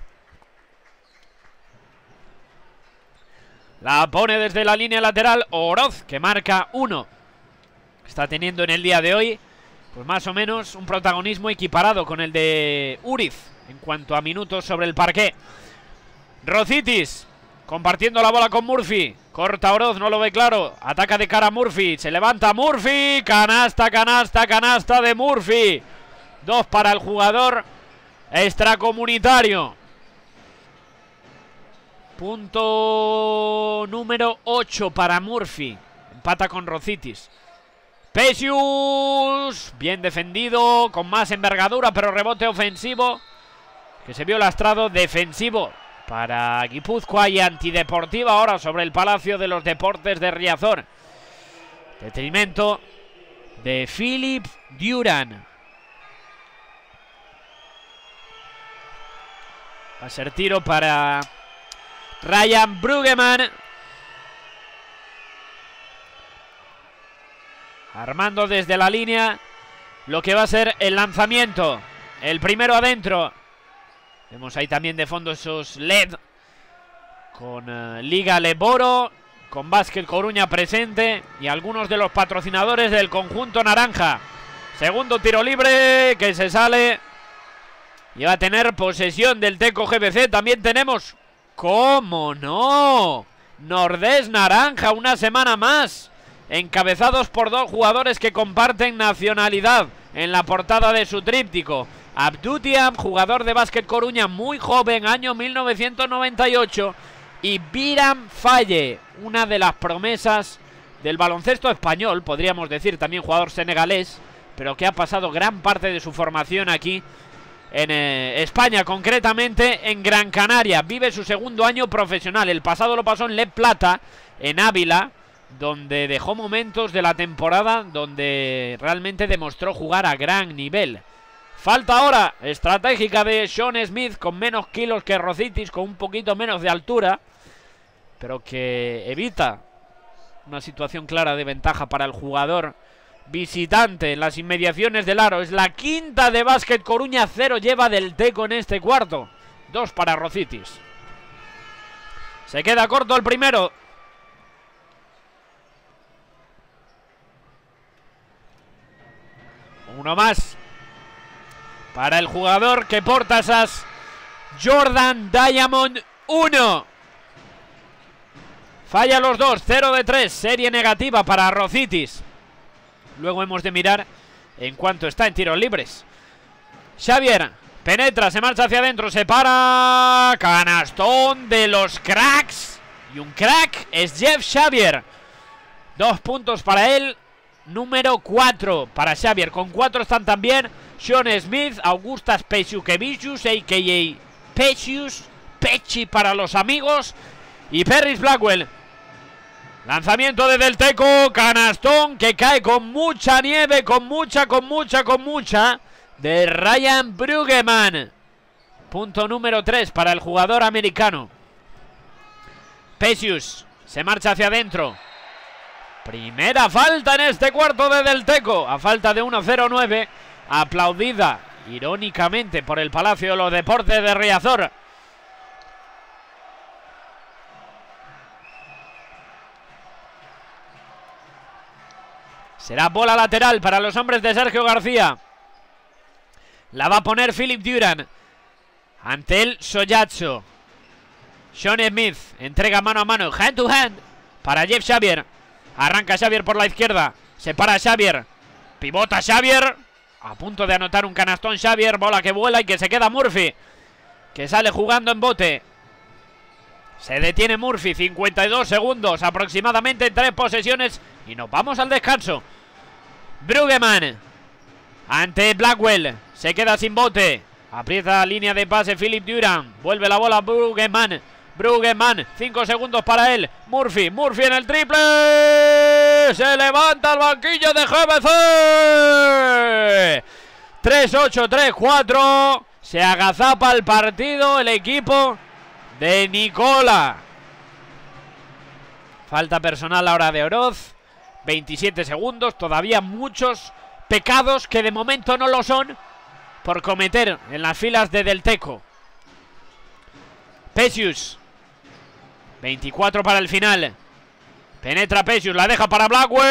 Speaker 1: La pone desde la línea lateral Oroz, que marca uno. Está teniendo en el día de hoy, pues más o menos, un protagonismo equiparado con el de Uriz en cuanto a minutos sobre el parqué. Rocitis, compartiendo la bola con Murphy. Corta Oroz, no lo ve claro. Ataca de cara a Murphy. Se levanta Murphy. Canasta, canasta, canasta de Murphy. Dos para el jugador extracomunitario. Punto número 8 para Murphy. Empata con Rocitis. Pesius. Bien defendido. Con más envergadura, pero rebote ofensivo. Que se vio lastrado. Defensivo para Guipúzcoa y antideportiva ahora sobre el Palacio de los Deportes de Riazor. Detrimento de Philip Duran. Va a ser tiro para Ryan Brugeman. Armando desde la línea lo que va a ser el lanzamiento. El primero adentro. Vemos ahí también de fondo esos LED con eh, Liga Leboro, con Básquet Coruña presente y algunos de los patrocinadores del conjunto naranja. Segundo tiro libre que se sale y va a tener posesión del Teco GBC. También tenemos, ¿cómo no? Nordés Naranja, una semana más. Encabezados por dos jugadores que comparten nacionalidad en la portada de su tríptico. Abdutiam, jugador de básquet Coruña, muy joven, año 1998. Y Biram Falle, una de las promesas del baloncesto español, podríamos decir también jugador senegalés, pero que ha pasado gran parte de su formación aquí en eh, España, concretamente en Gran Canaria. Vive su segundo año profesional. El pasado lo pasó en Le Plata, en Ávila, donde dejó momentos de la temporada donde realmente demostró jugar a gran nivel. Falta ahora estratégica de Sean Smith con menos kilos que Rocitis, con un poquito menos de altura, pero que evita una situación clara de ventaja para el jugador visitante en las inmediaciones del aro. Es la quinta de básquet Coruña, cero lleva del Teco en este cuarto. Dos para Rocitis. Se queda corto el primero. Uno más para el jugador que porta esas Jordan Diamond 1. Falla los dos, 0 de 3, serie negativa para Rocitis. Luego hemos de mirar en cuanto está en tiros libres. Xavier penetra, se marcha hacia adentro, se para. Canastón de los cracks. Y un crack es Jeff Xavier. Dos puntos para él. Número 4 para Xavier. Con 4 están también Sean Smith, Augustas Pesiukevicius, a.k.a. Pesius, Pechi para los amigos. Y Ferris Blackwell. Lanzamiento de Del Teco, canastón que cae con mucha nieve, con mucha, con mucha, con mucha. De Ryan Brugeman. Punto número 3 para el jugador americano. Pesius se marcha hacia adentro. Primera falta en este cuarto de Del Teco. A falta de 1-0-9. Aplaudida irónicamente por el Palacio de los Deportes de Riazor. Será bola lateral para los hombres de Sergio García. La va a poner Philip Duran. Ante el Soyacho. Sean Smith entrega mano a mano, hand to hand, para Jeff Xavier. Arranca Xavier por la izquierda. Se para Xavier. Pivota Xavier. A punto de anotar un canastón Xavier. Bola que vuela y que se queda Murphy. Que sale jugando en bote. Se detiene Murphy. 52 segundos aproximadamente en tres posesiones. Y nos vamos al descanso. Brugeman. Ante Blackwell. Se queda sin bote. Aprieta la línea de pase Philip Duran. Vuelve la bola Brugeman. Brugeman. Cinco segundos para él. Murphy. Murphy en el triple. Se levanta el banquillo de GBC. 3-8, 3-4. Se agazapa el partido el equipo de Nicola. Falta personal ahora de Oroz. 27 segundos. Todavía muchos pecados que de momento no lo son por cometer en las filas de Delteco. Pesius. 24 para el final. Penetra Pesius, la deja para Blackwell.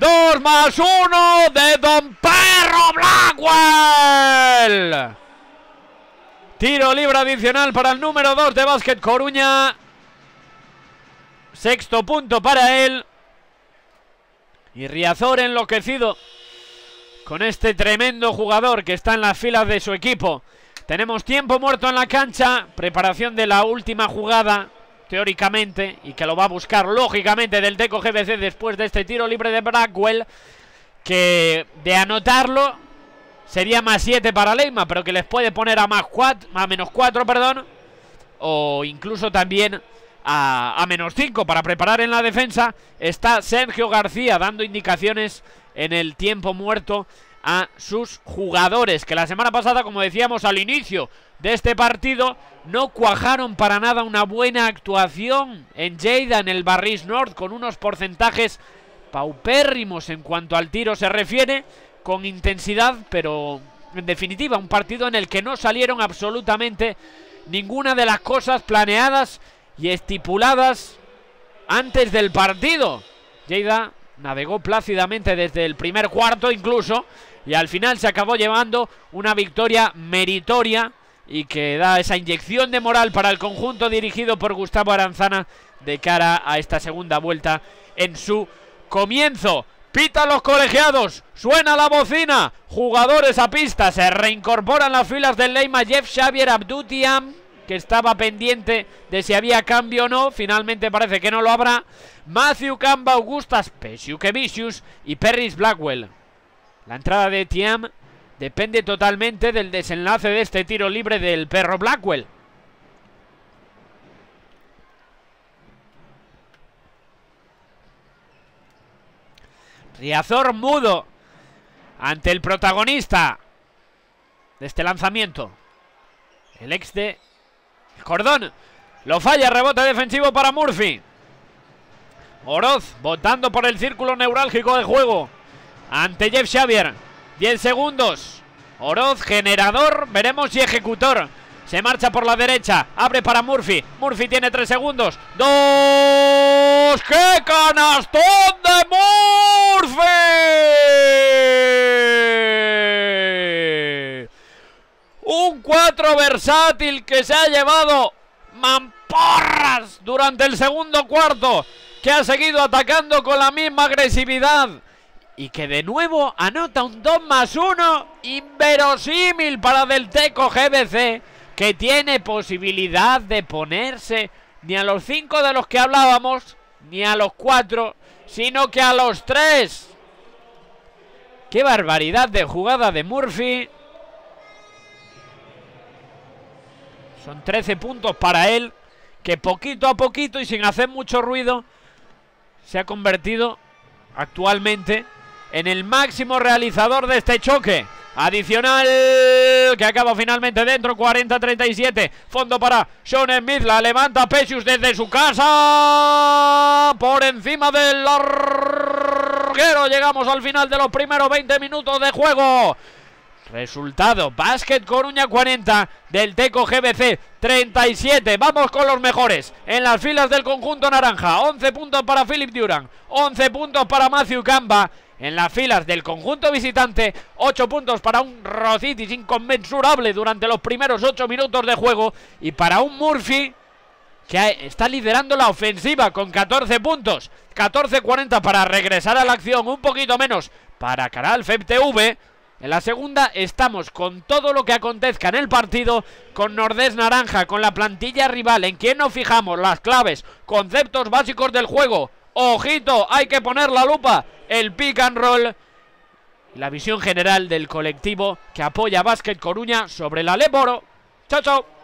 Speaker 1: 2 más 1 de Don Perro Blackwell. Tiro libre adicional para el número 2 de Básquet Coruña. Sexto punto para él. Y Riazor enloquecido con este tremendo jugador que está en las filas de su equipo. Tenemos tiempo muerto en la cancha, preparación de la última jugada, teóricamente, y que lo va a buscar lógicamente del Teco GBC después de este tiro libre de Blackwell, que de anotarlo sería más 7 para Leima, pero que les puede poner a más 4, a menos 4, perdón, o incluso también a, menos 5 para preparar en la defensa. Está Sergio García dando indicaciones en el tiempo muerto a sus jugadores, que la semana pasada, como decíamos al inicio de este partido, no cuajaron para nada una buena actuación en Lleida, en el Barris North, con unos porcentajes paupérrimos en cuanto al tiro se refiere, con intensidad, pero en definitiva, un partido en el que no salieron absolutamente ninguna de las cosas planeadas y estipuladas antes del partido. Lleida navegó plácidamente desde el primer cuarto incluso y al final se acabó llevando una victoria meritoria y que da esa inyección de moral para el conjunto dirigido por Gustavo Aranzana de cara a esta segunda vuelta en su comienzo. Pita los colegiados, suena la bocina, jugadores a pista, se reincorporan las filas del Leima Jeff Xavier Abdutiam, que estaba pendiente de si había cambio o no, finalmente parece que no lo habrá. Matthew Camba, Augustas Pesiukevicius y Perris Blackwell. La entrada de Tiam depende totalmente del desenlace de este tiro libre del perro Blackwell. Riazor mudo ante el protagonista de este lanzamiento. El ex de Cordón. Lo falla, rebote defensivo para Murphy. Oroz votando por el círculo neurálgico de juego ante Jeff Xavier. 10 segundos. Oroz, generador, veremos si ejecutor. Se marcha por la derecha, abre para Murphy. Murphy tiene 3 segundos. ¡Dos! ¡Qué canastón de Murphy! Un 4 versátil que se ha llevado mamporras durante el segundo cuarto. Que ha seguido atacando con la misma agresividad y que de nuevo anota un 2 más 1 inverosímil para Del Teco GBC que tiene posibilidad de ponerse ni a los 5 de los que hablábamos ni a los 4 sino que a los 3 qué barbaridad de jugada de Murphy son 13 puntos para él que poquito a poquito y sin hacer mucho ruido se ha convertido actualmente en el máximo realizador de este choque. Adicional que acaba finalmente dentro, 40-37. Fondo para Sean Smith, la levanta Pesius desde su casa. Por encima del larguero. Llegamos al final de los primeros 20 minutos de juego. Resultado, Basket Coruña 40, del Teco GBC 37. Vamos con los mejores en las filas del conjunto naranja. 11 puntos para Philip Duran, 11 puntos para Matthew Camba en las filas del conjunto visitante. 8 puntos para un Rocitis inconmensurable durante los primeros 8 minutos de juego. Y para un Murphy que está liderando la ofensiva con 14 puntos. 14-40 para regresar a la acción. Un poquito menos para Caral FEPTV. En la segunda estamos con todo lo que acontezca en el partido, con Nordés Naranja, con la plantilla rival, en quien nos fijamos, las claves, conceptos básicos del juego, Ojito, hay que poner la lupa. El pick and roll. La visión general del colectivo que apoya a Básquet Coruña sobre la Leboro. Chao, chao.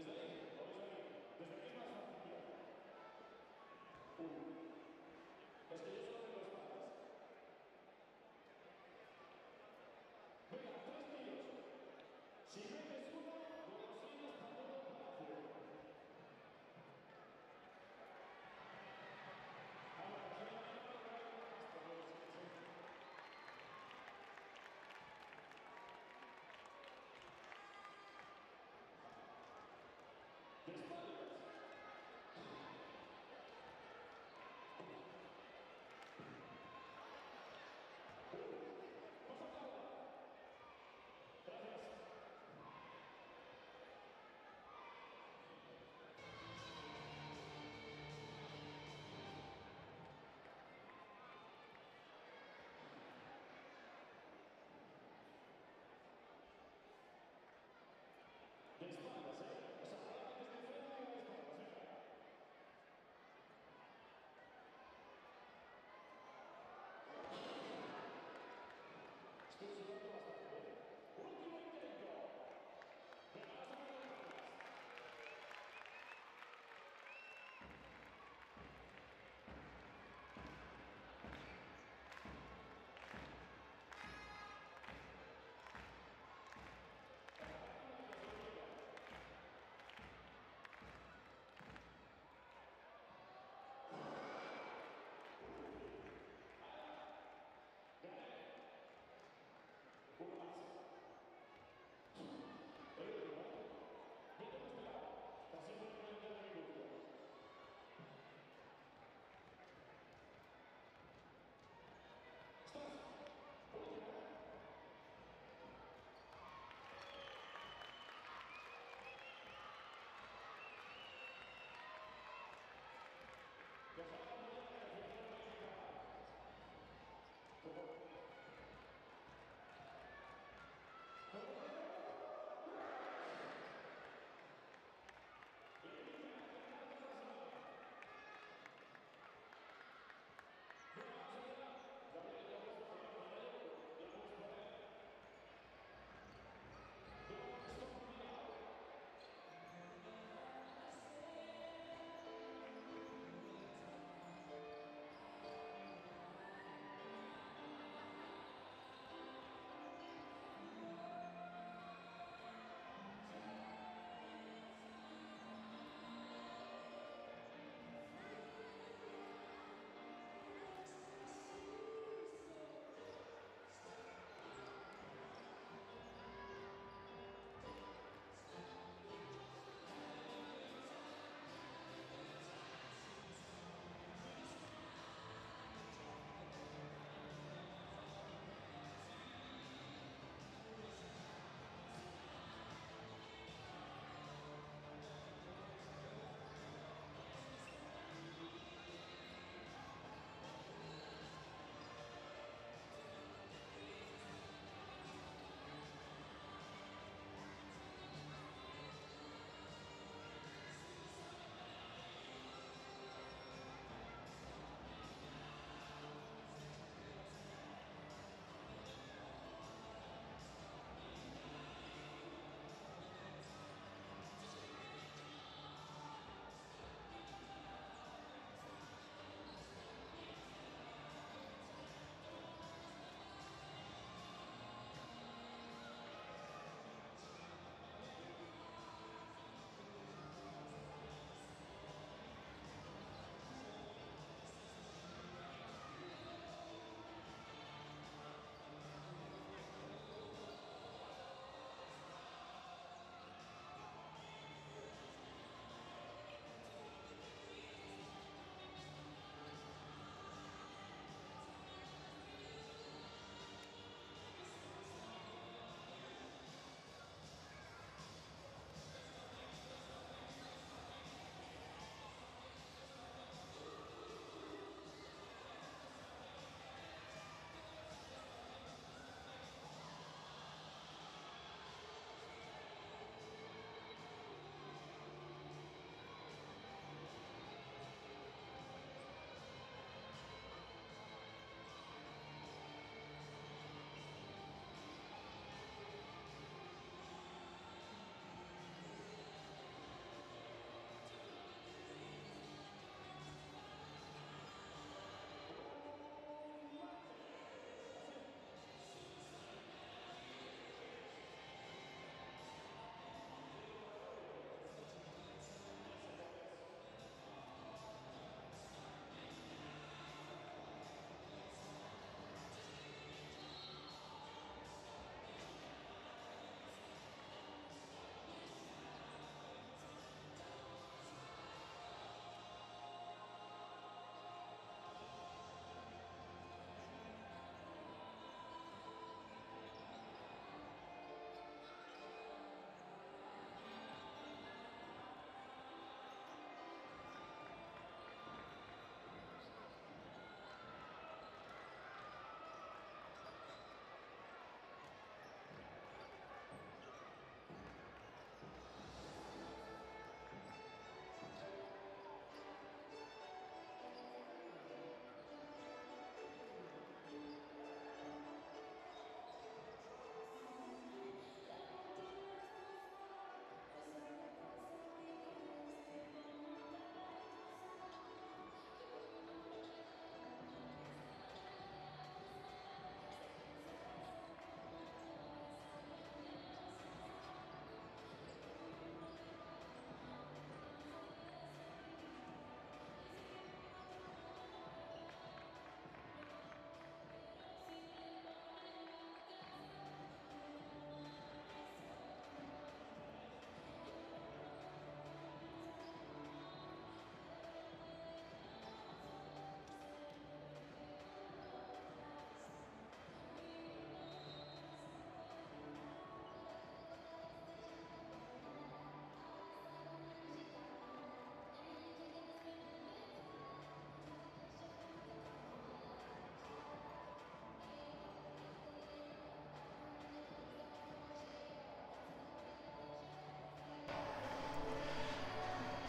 Speaker 1: Today, we're going to be talking about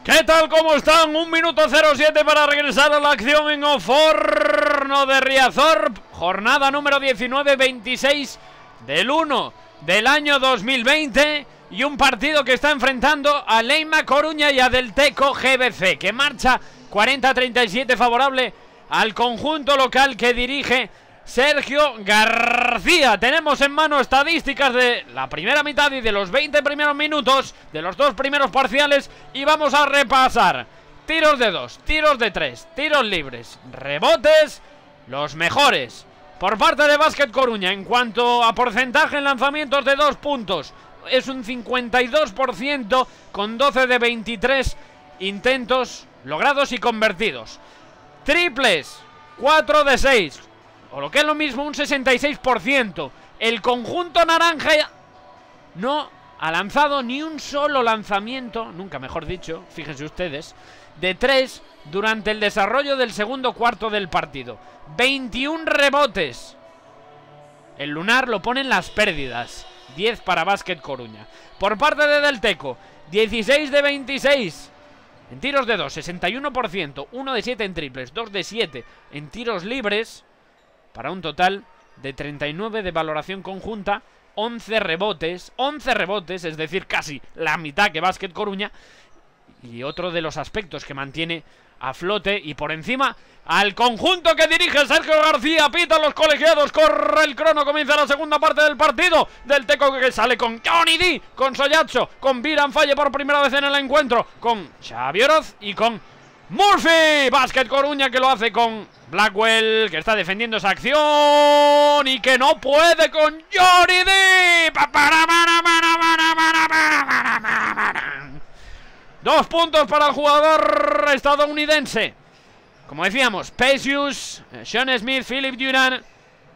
Speaker 1: ¿Qué tal? ¿Cómo están? Un minuto 07 para regresar a la acción en Oforno de Riazor. Jornada número 19-26 del 1 del año 2020. Y un partido que está enfrentando a Leima Coruña y a Delteco GBC. Que marcha 40-37 favorable al conjunto local que dirige Sergio García. Tenemos en mano estadísticas de la primera mitad y de los 20 primeros minutos, de los dos primeros parciales, y vamos a repasar. Tiros de dos, tiros de tres, tiros libres, rebotes, los mejores. Por parte de Básquet Coruña, en cuanto a porcentaje en lanzamientos de dos puntos, es un 52% con 12 de 23 intentos logrados y convertidos. Triples, 4 de 6, o lo que es lo mismo, un 66%. El conjunto naranja no ha lanzado ni un solo lanzamiento, nunca mejor dicho, fíjense ustedes, de tres durante el desarrollo del segundo cuarto del partido. 21 rebotes. El lunar lo ponen las pérdidas. 10 para Básquet Coruña. Por parte de Delteco, 16 de 26. En tiros de 2, 61%. 1 de 7 en triples, 2 de 7 en tiros libres para un total de 39 de valoración conjunta, 11 rebotes, 11 rebotes, es decir, casi la mitad que Básquet Coruña, y otro de los aspectos que mantiene a flote y por encima al conjunto que dirige Sergio García. Pita los colegiados, corre el crono, comienza la segunda parte del partido. Del Teco que sale con Johnny D, con Soyacho, con Viran Falle por primera vez en el encuentro, con Xavi Oroz y con Murphy. Básquet Coruña que lo hace con Blackwell, que está defendiendo esa acción y que no puede con D. Dos puntos para el jugador estadounidense. Como decíamos, Pesius, Sean Smith, Philip Duran,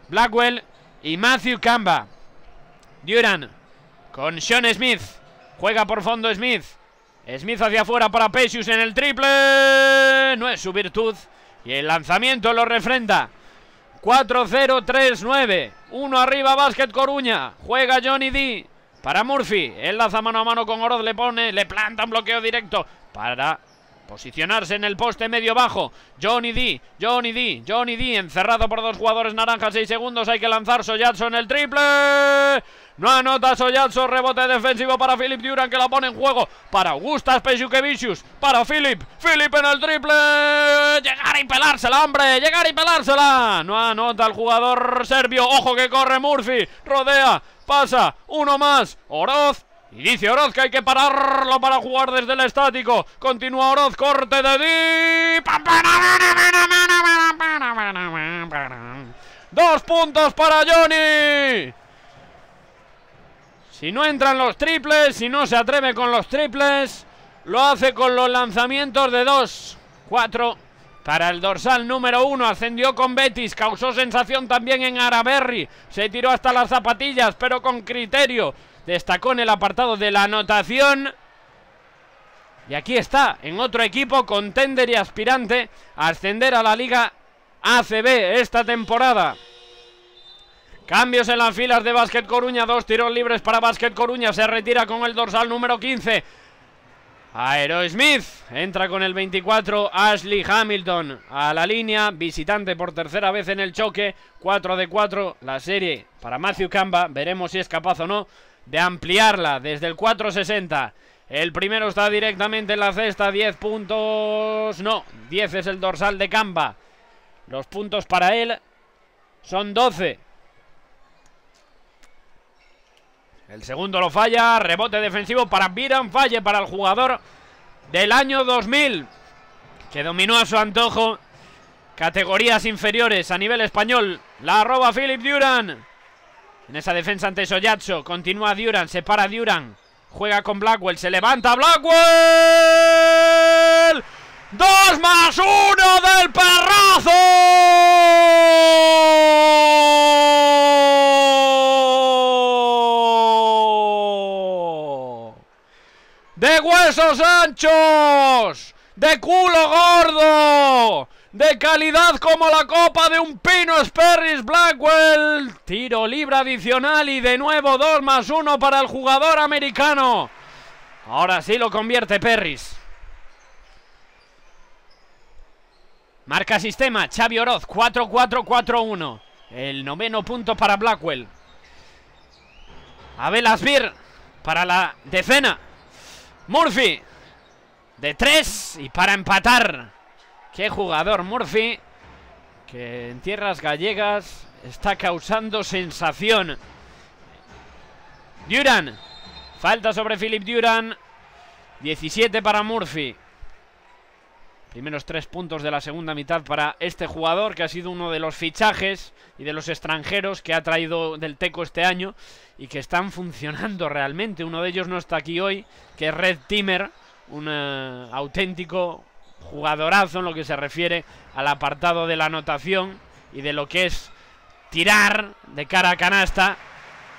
Speaker 1: Blackwell y Matthew Kamba. Duran con Sean Smith. Juega por fondo Smith. Smith hacia afuera para Pesius en el triple. No es su virtud. Y el lanzamiento lo refrenda. 4-0-3-9. Uno arriba, Básquet Coruña. Juega Johnny D. Para Murphy. Él lanza mano a mano con Oroz. Le pone, le planta un bloqueo directo. Para posicionarse en el poste medio bajo. Johnny D. Johnny D. Johnny D. Encerrado por dos jugadores naranjas. 6 segundos. Hay que lanzar Soyatso en el triple. No anota Soyatso, rebote defensivo para Philip Duran que la pone en juego. Para Augustas Pesukevicius, para Philip. Philip en el triple. Llegar y pelársela, hombre. Llegar y pelársela. No anota el jugador serbio. Ojo que corre Murphy. Rodea. Pasa. Uno más. Oroz. Y dice Oroz que hay que pararlo para jugar desde el estático. Continúa Oroz. Corte de Di. Dos puntos para Johnny. Si no entran los triples, si no se atreve con los triples, lo hace con los lanzamientos de 2, 4 para el dorsal número 1. Ascendió con Betis, causó sensación también en Araberri. Se tiró hasta las zapatillas, pero con criterio. Destacó en el apartado de la anotación. Y aquí está, en otro equipo, contender y aspirante a ascender a la Liga ACB esta temporada. Cambios en las filas de Básquet Coruña. Dos tiros libres para Básquet Coruña. Se retira con el dorsal número 15. Aerosmith entra con el 24 Ashley Hamilton a la línea, visitante por tercera vez en el choque, 4 de 4 la serie para Matthew Camba, veremos si es capaz o no de ampliarla desde el 4.60. El primero está directamente en la cesta, 10 puntos, no, 10 es el dorsal de Camba. Los puntos para él son 12. El segundo lo falla, rebote defensivo para Viran Falle, para el jugador del año 2000, que dominó a su antojo categorías inferiores a nivel español. La arroba Philip Duran. En esa defensa ante Soyacho, continúa Duran, se para Duran, juega con Blackwell, se levanta Blackwell. ¡Dos más uno del perrazo! de huesos anchos, de culo gordo, de calidad como la copa de un pino Sperris Blackwell. Tiro libre adicional y de nuevo 2 más 1 para el jugador americano. Ahora sí lo convierte Perris. Marca sistema, Xavi Oroz, 4-4-4-1. El noveno punto para Blackwell. Abel Asbir para la decena. Murphy de tres y para empatar. Qué jugador Murphy que en tierras gallegas está causando sensación. Duran. Falta sobre Philip Duran. 17 para Murphy. Primeros tres puntos de la segunda mitad para este jugador que ha sido uno de los fichajes y de los extranjeros que ha traído del Teco este año y que están funcionando realmente. Uno de ellos no está aquí hoy, que es Red Timmer, un eh, auténtico jugadorazo en lo que se refiere al apartado de la anotación y de lo que es tirar de cara a canasta.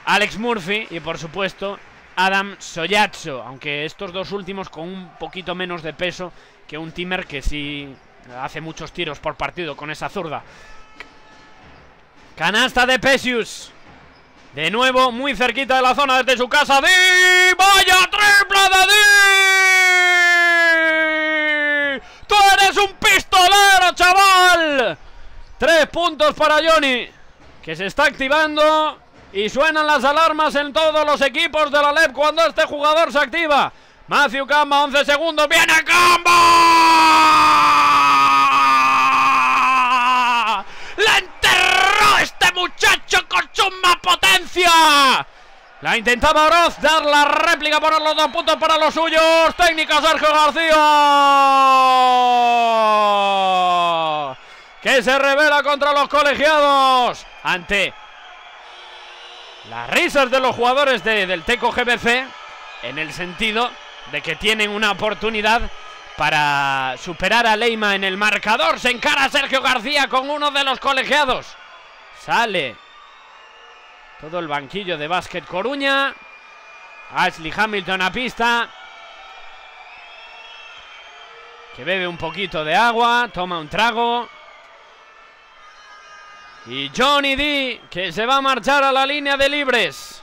Speaker 1: Alex Murphy y por supuesto Adam Soyatso, aunque estos dos últimos con un poquito menos de peso que un Timmer que sí hace muchos tiros por partido con esa zurda. Canasta de Pesius. De nuevo, muy cerquita de la zona desde su casa. ¡Di! ¡Vaya triple de Di! ¡Tú eres un pistolero, chaval! Tres puntos para Johnny, que se está activando y suenan las alarmas en todos los equipos de la LEP cuando este jugador se activa. Matthew Camba, 11 segundos. ¡Viene Camba! ¡La enterró este muchacho con suma potencia! La intentaba Oroz dar la réplica, poner los dos puntos para los suyos. Técnica Sergio García. Que se revela contra los colegiados. Ante las risas de los jugadores del Teco GBC. En el sentido de que tienen una oportunidad para superar a Leima en el marcador. Se encara Sergio García con uno de los colegiados. Sale todo el banquillo de Básquet Coruña. Ashley Hamilton a pista. Que bebe un poquito de agua, toma un trago. Y Johnny D, que se va a marchar a la línea de libres.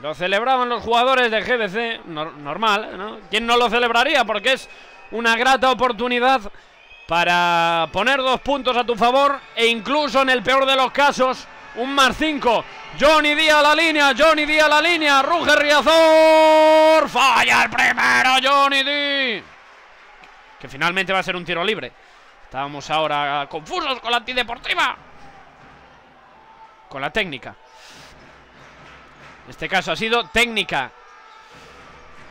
Speaker 1: Lo celebraban los jugadores de GBC, normal, ¿no? ¿Quién no lo celebraría? Porque es una grata oportunidad para poner dos puntos a tu favor e incluso en el peor de los casos, un más cinco. Johnny Díaz a la línea, Johnny Díaz a la línea, Ruge Riazor, falla el primero, Johnny D. Que finalmente va a ser un tiro libre. Estábamos ahora confusos con la antideportiva. Con la técnica. En este caso ha sido técnica.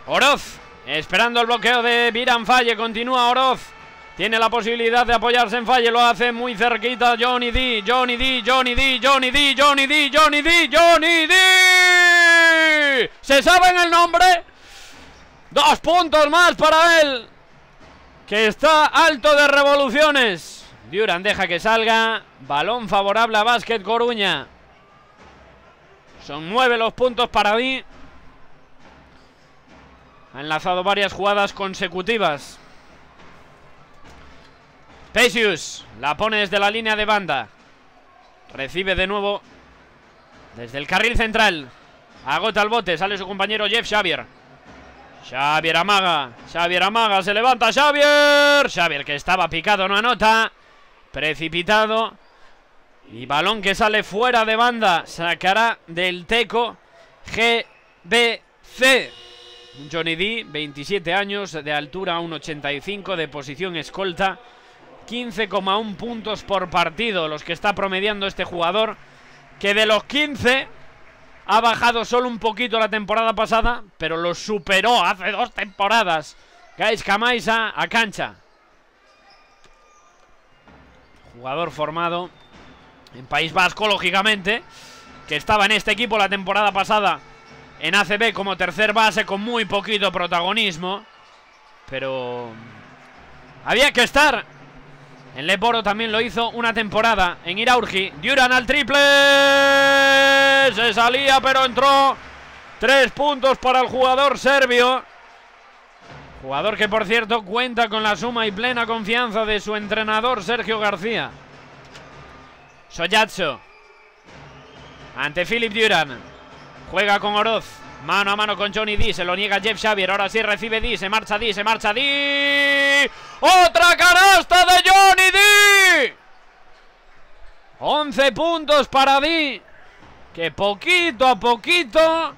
Speaker 1: Oroz, esperando el bloqueo de Viran Falle. Continúa Oroz. Tiene la posibilidad de apoyarse en Falle. Lo hace muy cerquita Johnny D. Johnny D. Johnny D. Johnny D. Johnny D. Johnny D. Johnny D. ¿Se saben el nombre? Dos puntos más para él. Que está alto de revoluciones. Duran deja que salga. Balón favorable a Básquet Coruña. Son nueve los puntos para mí. Ha enlazado varias jugadas consecutivas. Pesius la pone desde la línea de banda. Recibe de nuevo desde el carril central. Agota el bote, sale su compañero Jeff Xavier. Xavier amaga, Xavier amaga, se levanta Xavier. Xavier que estaba picado, no anota. Precipitado. Y balón que sale fuera de banda. Sacará del Teco GBC. Johnny D, 27 años, de altura 1,85, de posición escolta. 15,1 puntos por partido, los que está promediando este jugador. Que de los 15 ha bajado solo un poquito la temporada pasada, pero lo superó hace dos temporadas. Gais Camaisa a cancha. Jugador formado en País Vasco, lógicamente, que estaba en este equipo la temporada pasada en ACB como tercer base con muy poquito protagonismo. Pero había que estar. En Leporo también lo hizo una temporada en Iraurgi. Duran al triple. Se salía, pero entró. Tres puntos para el jugador serbio. Jugador que, por cierto, cuenta con la suma y plena confianza de su entrenador Sergio García. Soyatso. Ante Philip Duran. Juega con Oroz. Mano a mano con Johnny D. Se lo niega Jeff Xavier. Ahora sí recibe D. Se marcha D. Se marcha D. Otra canasta de Johnny D. 11 puntos para D. Que poquito a poquito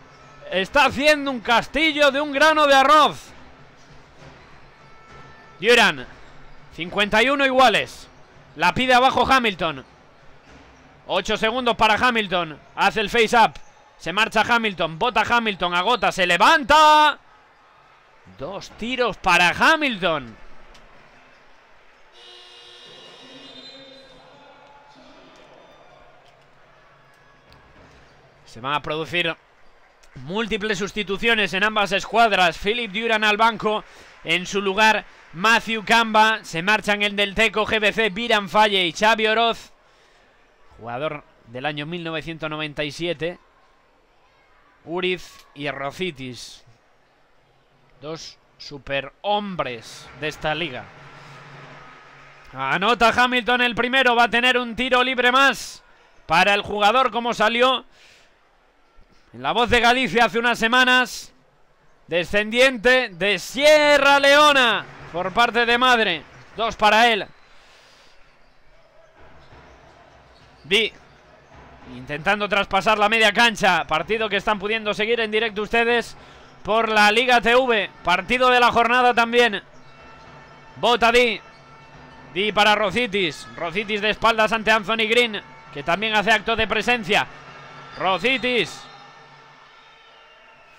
Speaker 1: está haciendo un castillo de un grano de arroz. Duran. 51 iguales. La pide abajo Hamilton. 8 segundos para Hamilton. Hace el face up. Se marcha Hamilton. Bota Hamilton. Agota. Se levanta. Dos tiros para Hamilton. Se van a producir múltiples sustituciones en ambas escuadras. Philip Duran al banco. En su lugar, Matthew Camba. Se marchan el del Teco GBC, Viran Falle y Xavi Oroz. Jugador del año 1997. Uriz y Rocitis. Dos superhombres de esta liga. Anota Hamilton el primero. Va a tener un tiro libre más para el jugador como salió en la voz de Galicia hace unas semanas. Descendiente de Sierra Leona por parte de madre. Dos para él. Di intentando traspasar la media cancha. Partido que están pudiendo seguir en directo ustedes por la Liga TV. Partido de la jornada también. Bota Di. Di para Rocitis. Rocitis de espaldas ante Anthony Green, que también hace acto de presencia. Rocitis.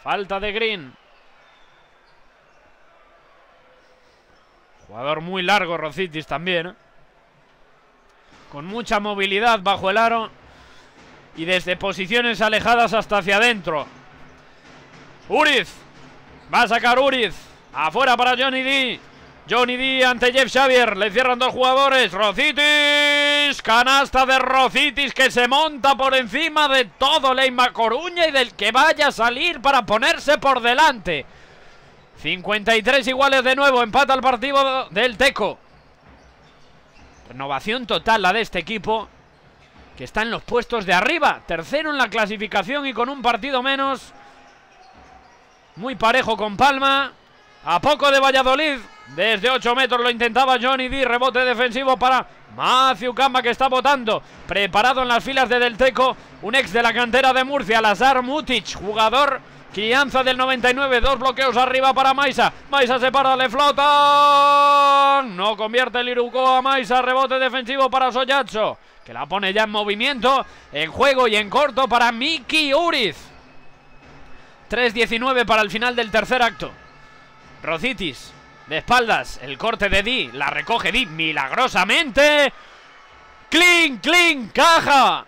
Speaker 1: Falta de Green. Jugador muy largo, Rocitis también. Con mucha movilidad bajo el aro. Y desde posiciones alejadas hasta hacia adentro. Uriz. Va a sacar Uriz. Afuera para Johnny D. Johnny D ante Jeff Xavier. Le cierran dos jugadores. Rocitis. Canasta de Rocitis que se monta por encima de todo Leima Coruña y del que vaya a salir para ponerse por delante. 53 iguales de nuevo. Empata el partido del Teco. Renovación total la de este equipo. Que está en los puestos de arriba. Tercero en la clasificación y con un partido menos. Muy parejo con Palma. A poco de Valladolid. Desde 8 metros lo intentaba Johnny D. Rebote defensivo para Matthew Camba que está votando. Preparado en las filas de Delteco. Un ex de la cantera de Murcia. Lazar Mutic. Jugador Crianza del 99, dos bloqueos arriba para Maisa. Maisa se para, le flota. No convierte el Iruko a Maisa. Rebote defensivo para Soyacho, que la pone ya en movimiento, en juego y en corto para Miki Uriz. 3-19 para el final del tercer acto. Rocitis, de espaldas, el corte de Di, la recoge Di milagrosamente. ¡Cling, cling! ¡Caja!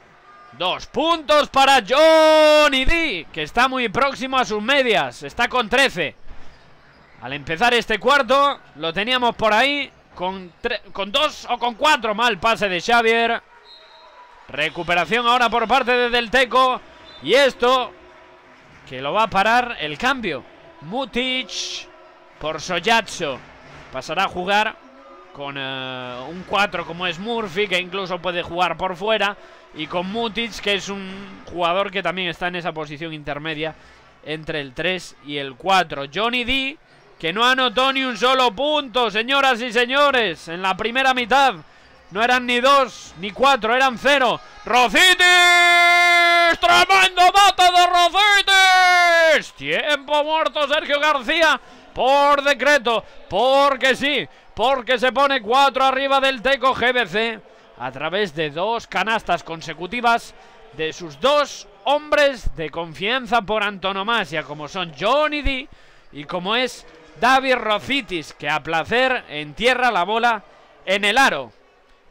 Speaker 1: Dos puntos para Johnny D, que está muy próximo a sus medias. Está con 13. Al empezar este cuarto, lo teníamos por ahí con, con dos o con cuatro. Mal pase de Xavier. Recuperación ahora por parte de Delteco. Y esto, que lo va a parar el cambio. Mutic por Soyatso. Pasará a jugar con eh, un 4 como es Murphy, que incluso puede jugar por fuera. Y con Mutic, que es un jugador que también está en esa posición intermedia entre el 3 y el 4. Johnny D, que no anotó ni un solo punto, señoras y señores, en la primera mitad. No eran ni dos ni cuatro, eran cero. ¡Rocitis! ¡Tremendo dato de Rocitis! Tiempo muerto Sergio García por decreto, porque sí, porque se pone cuatro arriba del Teco GBC a través de dos canastas consecutivas de sus dos hombres de confianza por antonomasia, como son Johnny D y como es David Rocitis, que a placer entierra la bola en el aro.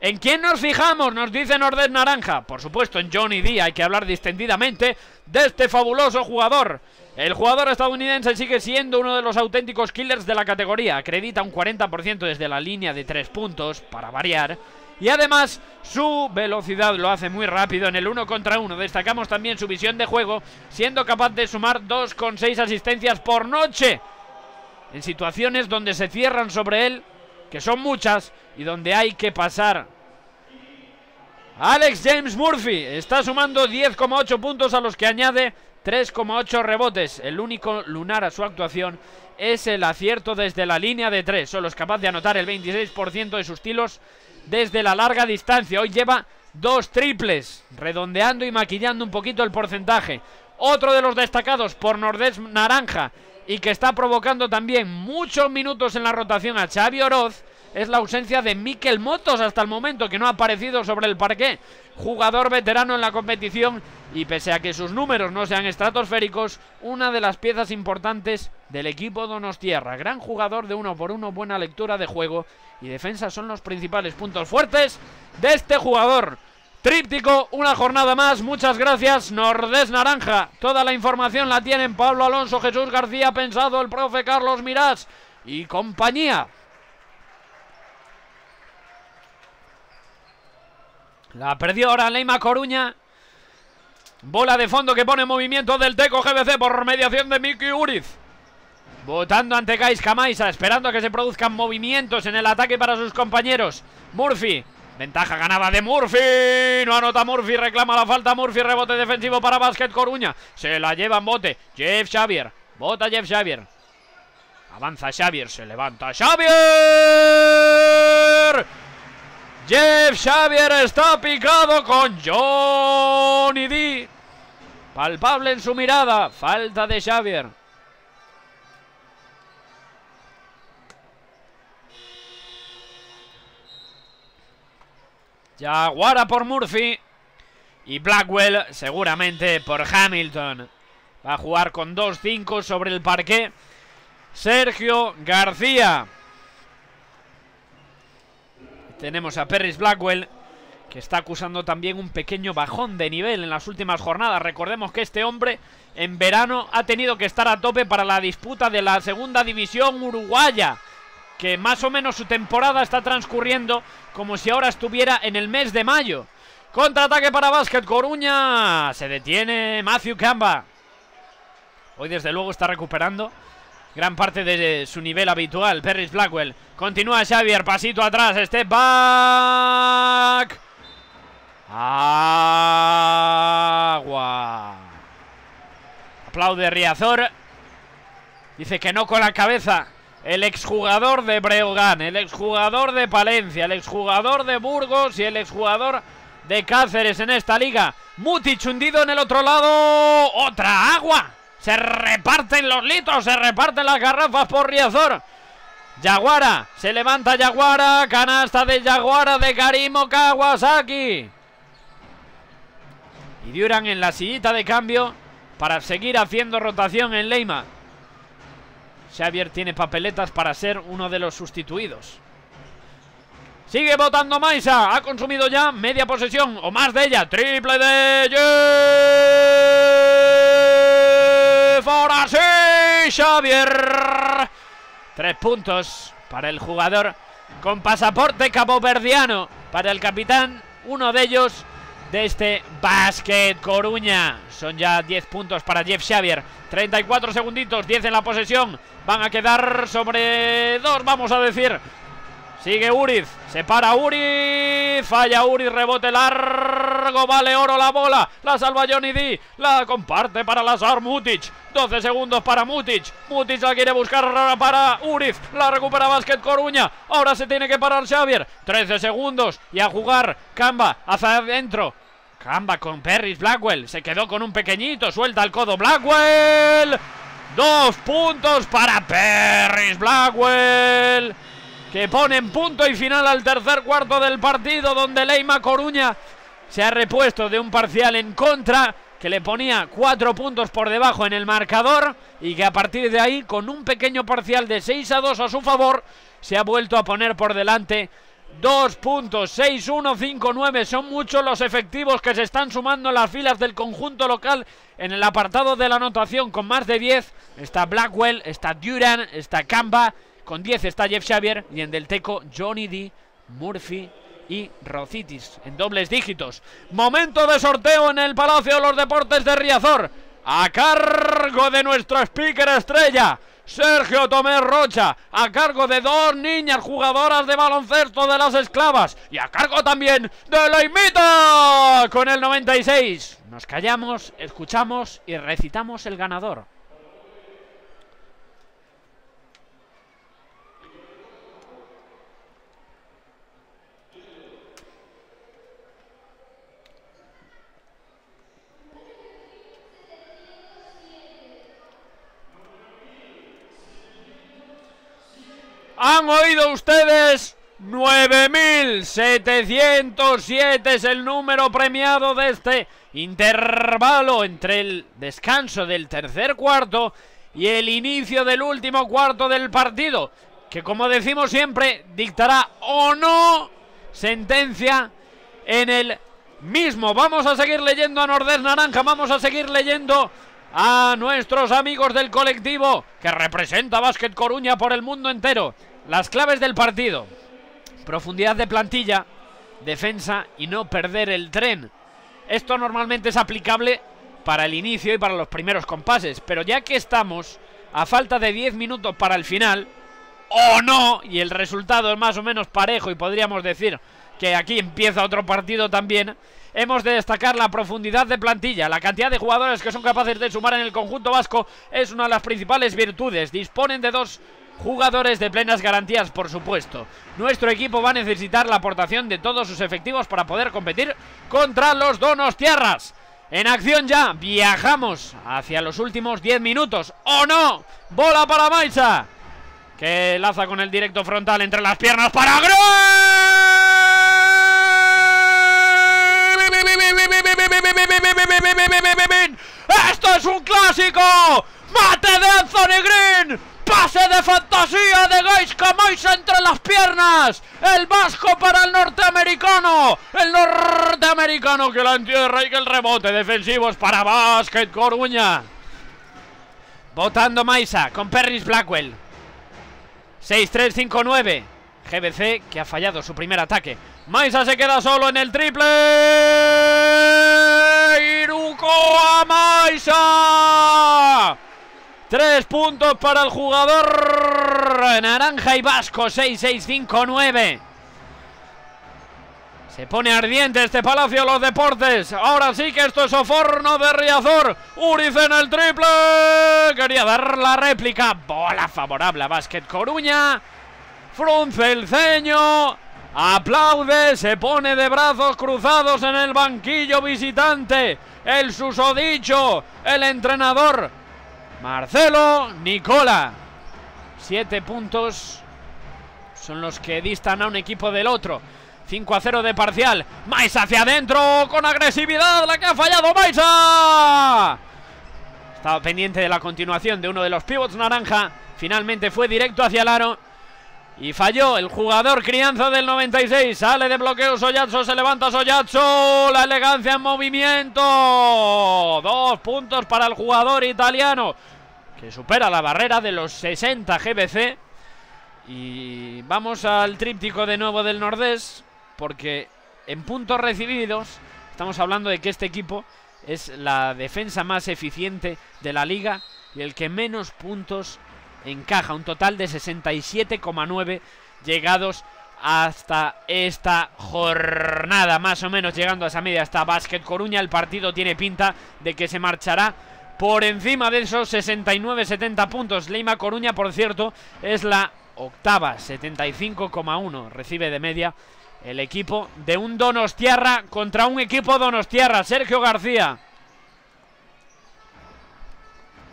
Speaker 1: ¿En quién nos fijamos? Nos dice Nordés Naranja. Por supuesto, en Johnny D hay que hablar distendidamente de este fabuloso jugador. El jugador estadounidense sigue siendo uno de los auténticos killers de la categoría. Acredita un 40% desde la línea de tres puntos, para variar y además su velocidad lo hace muy rápido en el uno contra uno. Destacamos también su visión de juego, siendo capaz de sumar 2,6 asistencias por noche en situaciones donde se cierran sobre él, que son muchas, y donde hay que pasar Alex James Murphy está sumando 10,8 puntos a los que añade 3,8 rebotes. El único lunar a su actuación es el acierto desde la línea de 3. Solo es capaz de anotar el 26% de sus tiros desde la larga distancia. Hoy lleva dos triples, redondeando y maquillando un poquito el porcentaje. Otro de los destacados por Nordés Naranja y que está provocando también muchos minutos en la rotación a Xavi Oroz es la ausencia de Mikel Motos hasta el momento, que no ha aparecido sobre el parqué. Jugador veterano en la competición y pese a que sus números no sean estratosféricos, una de las piezas importantes del equipo Donostierra. Gran jugador de uno por uno, buena lectura de juego y defensa son los principales puntos fuertes de este jugador. Tríptico, una jornada más, muchas gracias, Nordés Naranja. Toda la información la tienen Pablo Alonso, Jesús García Pensado, el profe Carlos Mirás y compañía. La perdió ahora Leima Coruña. Bola de fondo que pone movimiento del Teco GBC por mediación de Miki Uriz. Votando ante Kais Kamaisa, esperando a que se produzcan movimientos en el ataque para sus compañeros. Murphy, ventaja ganada de Murphy. No anota Murphy, reclama la falta Murphy, rebote defensivo para Basket Coruña. Se la lleva en bote. Jeff Xavier, vota Jeff Xavier. Avanza Xavier, se levanta Xavier. Jeff Xavier está picado con Johnny D. Palpable en su mirada. Falta de Xavier. Jaguara por Murphy. Y Blackwell seguramente por Hamilton. Va a jugar con 2-5 sobre el parque. Sergio García. Tenemos a Perris Blackwell, que está acusando también un pequeño bajón de nivel en las últimas jornadas. Recordemos que este hombre en verano ha tenido que estar a tope para la disputa de la segunda división uruguaya. Que más o menos su temporada está transcurriendo como si ahora estuviera en el mes de mayo. Contraataque para Básquet Coruña. Se detiene Matthew Camba. Hoy desde luego está recuperando gran parte de su nivel habitual. Perris Blackwell. Continúa Xavier, pasito atrás, step back. Agua. Aplaude Riazor. Dice que no con la cabeza. El exjugador de Breogán, el exjugador de Palencia, el exjugador de Burgos y el exjugador de Cáceres en esta liga. Mutic hundido en el otro lado. Otra agua. Se reparten los litros, se reparten las garrafas por Riazor. Yaguara, se levanta Yaguara, canasta de Yaguara de Karimo Kawasaki. Y Duran en la sillita de cambio para seguir haciendo rotación en Leima. Xavier tiene papeletas para ser uno de los sustituidos. Sigue votando Maisa. Ha consumido ya media posesión o más de ella. Triple de Ahora sí, Xavier. Tres puntos para el jugador con pasaporte caboverdiano. Para el capitán, uno de ellos de este Basket Coruña. Son ya 10 puntos para Jeff Xavier. 34 segunditos, 10 en la posesión. Van a quedar sobre dos, vamos a decir. Sigue Uriz, se para Uriz, falla Uriz, rebote largo, vale oro la bola, la salva Johnny D, la comparte para Lazar Mutic, 12 segundos para Mutic, Mutic la quiere buscar para Uriz, la recupera Basket Coruña, ahora se tiene que parar Xavier, 13 segundos y a jugar Camba hacia adentro, Camba con Perris Blackwell, se quedó con un pequeñito, suelta el codo Blackwell, dos puntos para Perris Blackwell que ponen punto y final al tercer cuarto del partido donde Leima Coruña se ha repuesto de un parcial en contra que le ponía cuatro puntos por debajo en el marcador y que a partir de ahí con un pequeño parcial de 6 a 2 a su favor se ha vuelto a poner por delante Dos puntos, 6-1, 5-9. Son muchos los efectivos que se están sumando en las filas del conjunto local en el apartado de la anotación con más de 10. Está Blackwell, está Duran, está Camba con 10 está Jeff Xavier y en Del Teco Johnny D, Murphy y Rocitis en dobles dígitos. Momento de sorteo en el Palacio de los Deportes de Riazor. A cargo de nuestro speaker estrella, Sergio Tomé Rocha, a cargo de dos niñas jugadoras de baloncesto de las esclavas y a cargo también de la imita con el 96. Nos callamos, escuchamos y recitamos el ganador. ¿Han oído ustedes? 9.707 es el número premiado de este intervalo entre el descanso del tercer cuarto y el inicio del último cuarto del partido, que como decimos siempre dictará o no sentencia en el mismo. Vamos a seguir leyendo a Nordés Naranja, vamos a seguir leyendo a nuestros amigos del colectivo que representa Básquet Coruña por el mundo entero. Las claves del partido. Profundidad de plantilla, defensa y no perder el tren. Esto normalmente es aplicable para el inicio y para los primeros compases, pero ya que estamos a falta de 10 minutos para el final, o no, y el resultado es más o menos parejo y podríamos decir que aquí empieza otro partido también, hemos de destacar la profundidad de plantilla. La cantidad de jugadores que son capaces de sumar en el conjunto vasco es una de las principales virtudes. Disponen de dos jugadores de plenas garantías, por supuesto. Nuestro equipo va a necesitar la aportación de todos sus efectivos para poder competir contra los Donos Tierras. En acción ya, viajamos hacia los últimos 10 minutos. ¡O no! ¡Bola para Maisa! Que laza con el directo frontal entre las piernas para ¡Esto es un clásico! ¡Mate de Anthony Green! ¡Pase de fantasía de Gaisca Maisa entre las piernas! ¡El vasco para el norteamericano! ¡El norteamericano que la entierra y que el rebote defensivo es para Basket Coruña! Votando Maisa con Perris Blackwell. 6-3-5-9. GBC que ha fallado su primer ataque. Maisa se queda solo en el triple. Iruko a Maisa. Tres puntos para el jugador naranja y vasco. 6-6-5-9. Se pone ardiente este Palacio de los Deportes. Ahora sí que esto es Oforno de Riazor. Uriz en el triple. Quería dar la réplica. Bola favorable a Básquet Coruña. Frunce el ceño. Aplaude. Se pone de brazos cruzados en el banquillo visitante. El susodicho. El entrenador. Marcelo Nicola. Siete puntos. Son los que distan a un equipo del otro. 5 a 0 de parcial. Mais hacia adentro con agresividad. La que ha fallado Maisa. Estaba pendiente de la continuación de uno de los pivots naranja. Finalmente fue directo hacia el aro. Y falló el jugador crianza del 96. Sale de bloqueo Soyazzo. Se levanta Soyazzo. La elegancia en movimiento. Dos puntos para el jugador italiano. Que supera la barrera de los 60 GBC. Y vamos al tríptico de nuevo del Nordés porque en puntos recibidos estamos hablando de que este equipo es la defensa más eficiente de la liga y el que menos puntos encaja, un total de 67,9 llegados hasta esta jornada, más o menos llegando a esa media hasta Básquet Coruña, el partido tiene pinta de que se marchará por encima de esos 69-70 puntos. Leima Coruña, por cierto, es la octava, 75,1 recibe de media el equipo de un Donostiarra contra un equipo Donostiarra. Sergio García.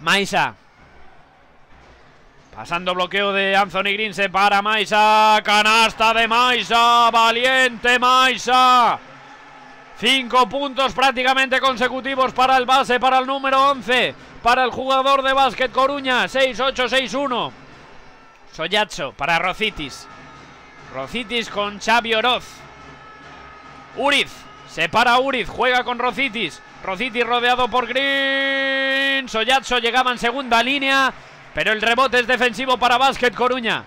Speaker 1: Maisa. Pasando bloqueo de Anthony Green. Se para Maisa. Canasta de Maisa. Valiente Maisa. Cinco puntos prácticamente consecutivos para el base, para el número 11. Para el jugador de básquet Coruña. 6-8-6-1. Soyacho para Rocitis. Rocitis con Xavi Oroz. Uriz. Se para Uriz. Juega con Rocitis. Rocitis rodeado por Green. Soyazzo llegaba en segunda línea. Pero el rebote es defensivo para Básquet Coruña.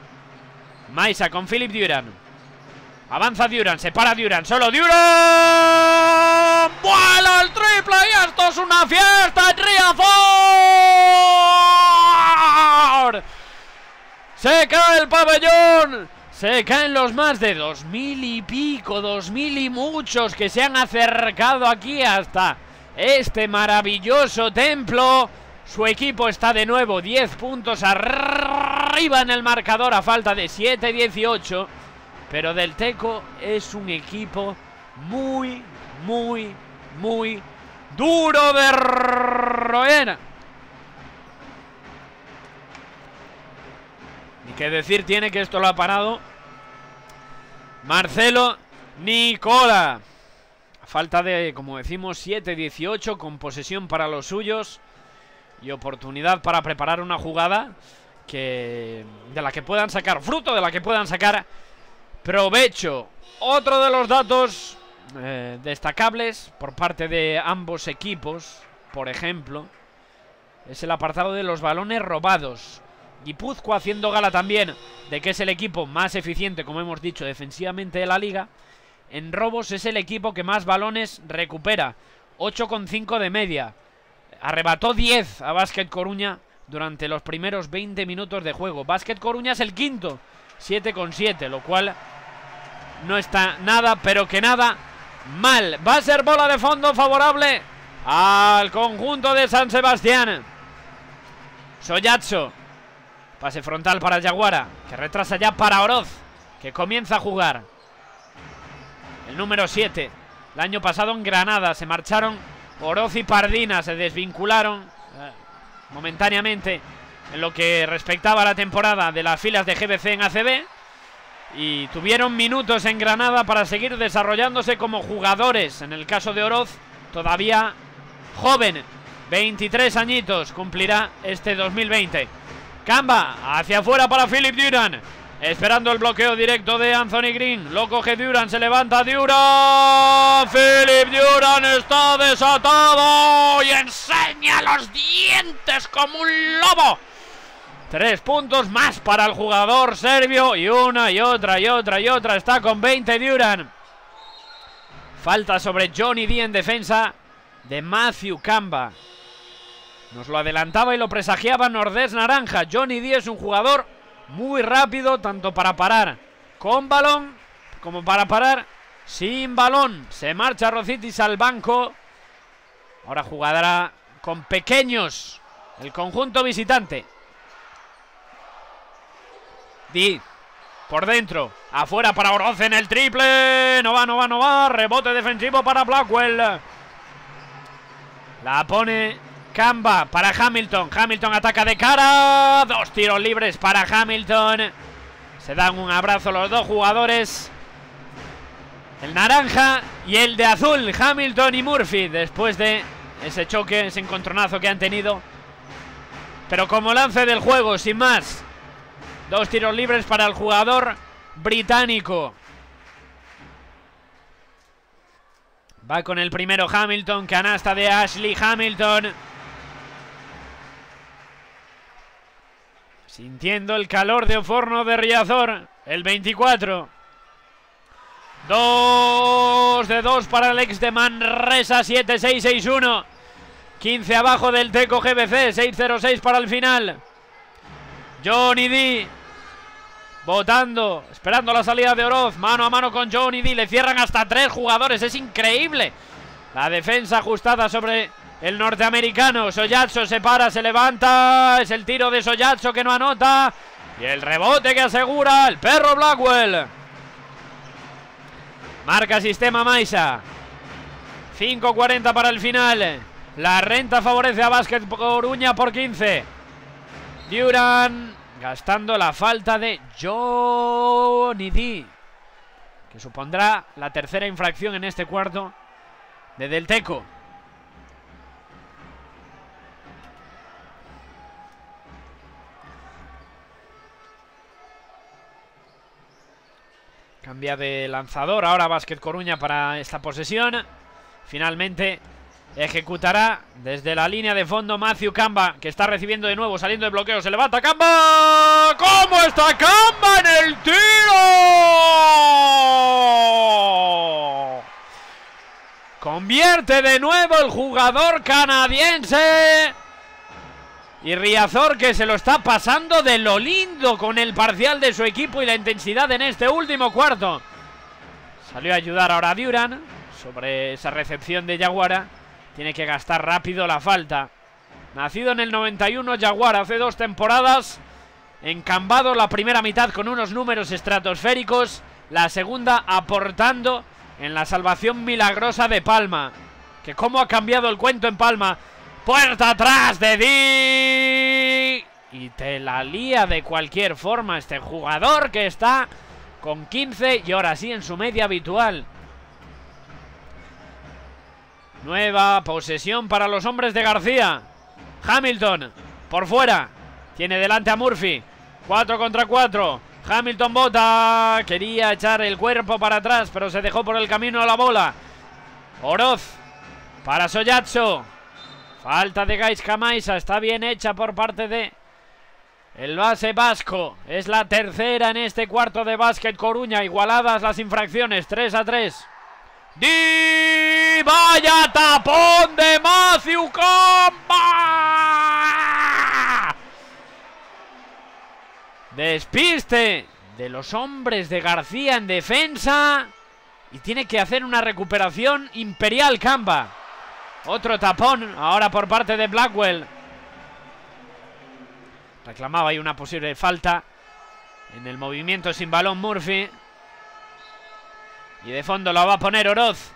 Speaker 1: Maisa con Philip Duran. Avanza Duran, se para Duran, solo Duran. ¡Vuela el triple! Y esto es una fiesta en Riazor. el pabellón. Se caen los más de dos mil y pico, dos mil y muchos que se han acercado aquí hasta este maravilloso templo. Su equipo está de nuevo 10 puntos arriba en el marcador a falta de 7-18. Pero Del Teco es un equipo muy, muy, muy duro de roer. Ni que decir tiene que esto lo ha parado Marcelo Nicola. falta de, como decimos, 7-18 con posesión para los suyos y oportunidad para preparar una jugada que de la que puedan sacar fruto, de la que puedan sacar provecho. Otro de los datos eh, destacables por parte de ambos equipos, por ejemplo, es el apartado de los balones robados. Guipúzcoa haciendo gala también de que es el equipo más eficiente, como hemos dicho, defensivamente de la liga. En robos es el equipo que más balones recupera, 8,5 de media. Arrebató 10 a Básquet Coruña durante los primeros 20 minutos de juego. Básquet Coruña es el quinto, 7,7, lo cual no está nada, pero que nada mal. Va a ser bola de fondo favorable al conjunto de San Sebastián. Soyacho Pase frontal para Yaguara, que retrasa ya para Oroz, que comienza a jugar. El número 7. El año pasado en Granada se marcharon Oroz y Pardina, se desvincularon eh, momentáneamente en lo que respectaba a la temporada de las filas de GBC en ACB y tuvieron minutos en Granada para seguir desarrollándose como jugadores. En el caso de Oroz, todavía joven, 23 añitos, cumplirá este 2020. Camba hacia afuera para Philip Duran. Esperando el bloqueo directo de Anthony Green. Lo coge Duran, se levanta Duran. Philip Duran está desatado y enseña los dientes como un lobo. Tres puntos más para el jugador serbio. Y una y otra y otra y otra. Está con 20 Duran. Falta sobre Johnny D en defensa de Matthew Camba. Nos lo adelantaba y lo presagiaba Nordés Naranja. Johnny D es un jugador muy rápido, tanto para parar con balón como para parar sin balón. Se marcha Rocitis al banco. Ahora jugará con pequeños el conjunto visitante. Di por dentro, afuera para Oroz en el triple. No va, no va, no va. Rebote defensivo para Blackwell. La pone Camba para Hamilton. Hamilton ataca de cara. Dos tiros libres para Hamilton. Se dan un abrazo los dos jugadores. El naranja y el de azul. Hamilton y Murphy. Después de ese choque, ese encontronazo que han tenido. Pero como lance del juego, sin más. Dos tiros libres para el jugador británico. Va con el primero Hamilton, canasta de Ashley Hamilton. Sintiendo el calor de Oforno de Riazor. El 24. 2 de 2 para el ex de Manresa. 7-6-6-1. 15 abajo del Teco GBC. 6-0-6 para el final. Johnny D. Votando. Esperando la salida de Oroz. Mano a mano con Johnny D. Le cierran hasta tres jugadores. Es increíble. La defensa ajustada sobre el norteamericano. Soyatso se para, se levanta. Es el tiro de Soyatso que no anota. Y el rebote que asegura el perro Blackwell. Marca sistema Maisa. 5.40 para el final. La renta favorece a Básquet Coruña por 15. Duran gastando la falta de Johnny D. Que supondrá la tercera infracción en este cuarto de Delteco. Cambia de lanzador ahora Básquet Coruña para esta posesión. Finalmente ejecutará desde la línea de fondo Matthew Camba, que está recibiendo de nuevo, saliendo de bloqueo. Se levanta Camba. ¿Cómo está Camba en el tiro? Convierte de nuevo el jugador canadiense. Y Riazor que se lo está pasando de lo lindo con el parcial de su equipo y la intensidad en este último cuarto. Salió a ayudar ahora a Duran sobre esa recepción de Yaguara. Tiene que gastar rápido la falta. Nacido en el 91, Jaguar hace dos temporadas. Encambado la primera mitad con unos números estratosféricos. La segunda aportando en la salvación milagrosa de Palma. Que cómo ha cambiado el cuento en Palma. Puerta atrás de Di. Y te la lía de cualquier forma este jugador que está con 15 y ahora sí en su media habitual. Nueva posesión para los hombres de García. Hamilton por fuera. Tiene delante a Murphy. 4 contra 4. Hamilton bota. Quería echar el cuerpo para atrás, pero se dejó por el camino a la bola. Oroz para Soyatso. Falta de Gais Camaisa. Está bien hecha por parte de el base vasco. Es la tercera en este cuarto de básquet Coruña. Igualadas las infracciones. 3 a 3. ¡Di! ¡Vaya tapón de Matthew Comba! Despiste de los hombres de García en defensa. Y tiene que hacer una recuperación imperial Camba. Otro tapón ahora por parte de Blackwell. Reclamaba ahí una posible falta en el movimiento sin balón Murphy. Y de fondo lo va a poner Oroz.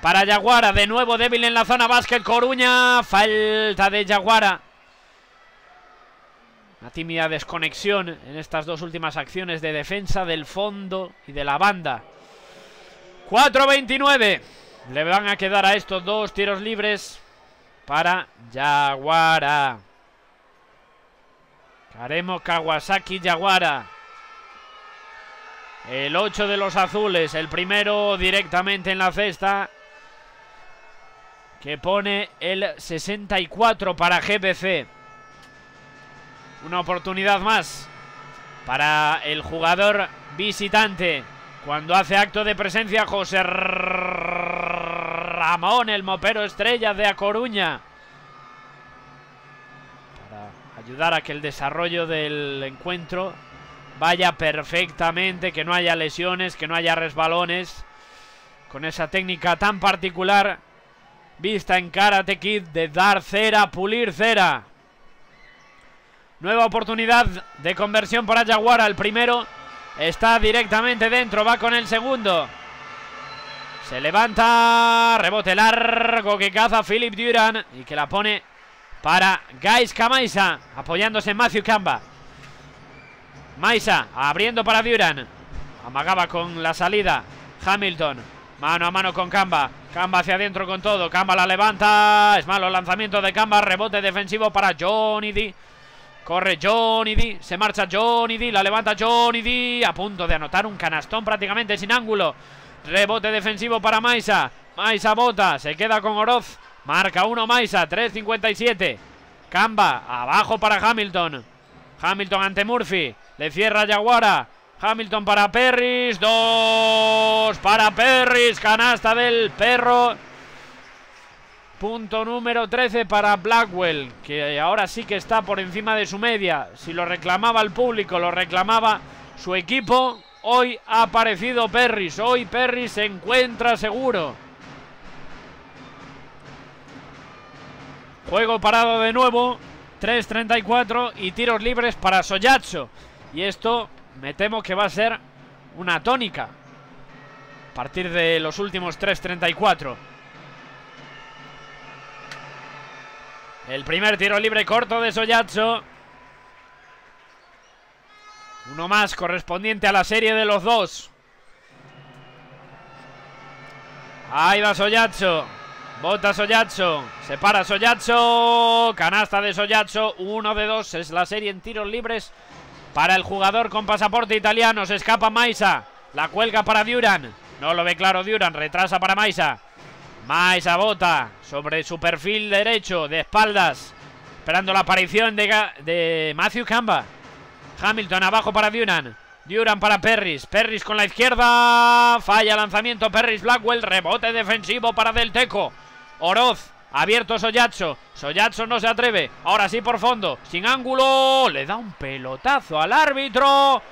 Speaker 1: Para Yaguara, de nuevo débil en la zona básquet Coruña. Falta de Yaguara. Una tímida desconexión en estas dos últimas acciones de defensa del fondo y de la banda. 4-29. Le van a quedar a estos dos tiros libres para Yaguara. Karemo Kawasaki Yaguara. El 8 de los azules, el primero directamente en la cesta. Que pone el 64 para GPC. Una oportunidad más para el jugador visitante. Cuando hace acto de presencia José Ramón, el mopero estrella de A Coruña. Para ayudar a que el desarrollo del encuentro vaya perfectamente, que no haya lesiones, que no haya resbalones. Con esa técnica tan particular vista en Karate Kid de dar cera, pulir cera. Nueva oportunidad de conversión para Jaguara. El primero está directamente dentro, va con el segundo. Se levanta, rebote largo que caza Philip Duran y que la pone para Guys Kamaisa, apoyándose en Matthew Kamba. Maisa abriendo para Duran. Amagaba con la salida. Hamilton. Mano a mano con Camba. Camba hacia adentro con todo. Camba la levanta. Es malo el lanzamiento de Camba. Rebote defensivo para Johnny D. Corre Johnny D. Se marcha Johnny D. La levanta Johnny D. A punto de anotar un canastón prácticamente sin ángulo. Rebote defensivo para Maisa. Maisa bota. Se queda con Oroz. Marca uno Maisa. 3.57. Camba. Abajo para Hamilton. Hamilton ante Murphy. Le cierra Yaguara. Hamilton para Perris. Dos para Perris. Canasta del perro. Punto número 13 para Blackwell. Que ahora sí que está por encima de su media. Si lo reclamaba el público, lo reclamaba su equipo. Hoy ha aparecido Perris. Hoy Perris se encuentra seguro. Juego parado de nuevo. 3.34 y tiros libres para Soyacho. Y esto me temo que va a ser una tónica. A partir de los últimos 3.34. El primer tiro libre corto de Soyacho. Uno más correspondiente a la serie de los dos. Ahí va Soyacho. Bota Soyacho. Se para. Canasta de Soyacho. Uno de dos. Es la serie en tiros libres para el jugador con pasaporte italiano. Se escapa Maisa. La cuelga para Duran. No lo ve claro Duran. Retrasa para Maisa. Maisa bota sobre su perfil derecho de espaldas. Esperando la aparición de, Matthew Camba. Hamilton abajo para Duran. Duran para Perris. Perris con la izquierda. Falla lanzamiento Perris Blackwell. Rebote defensivo para Del Teco. Oroz Abierto Soyacho. Soyacho no se atreve. Ahora sí por fondo. Sin ángulo. Le da un pelotazo al árbitro.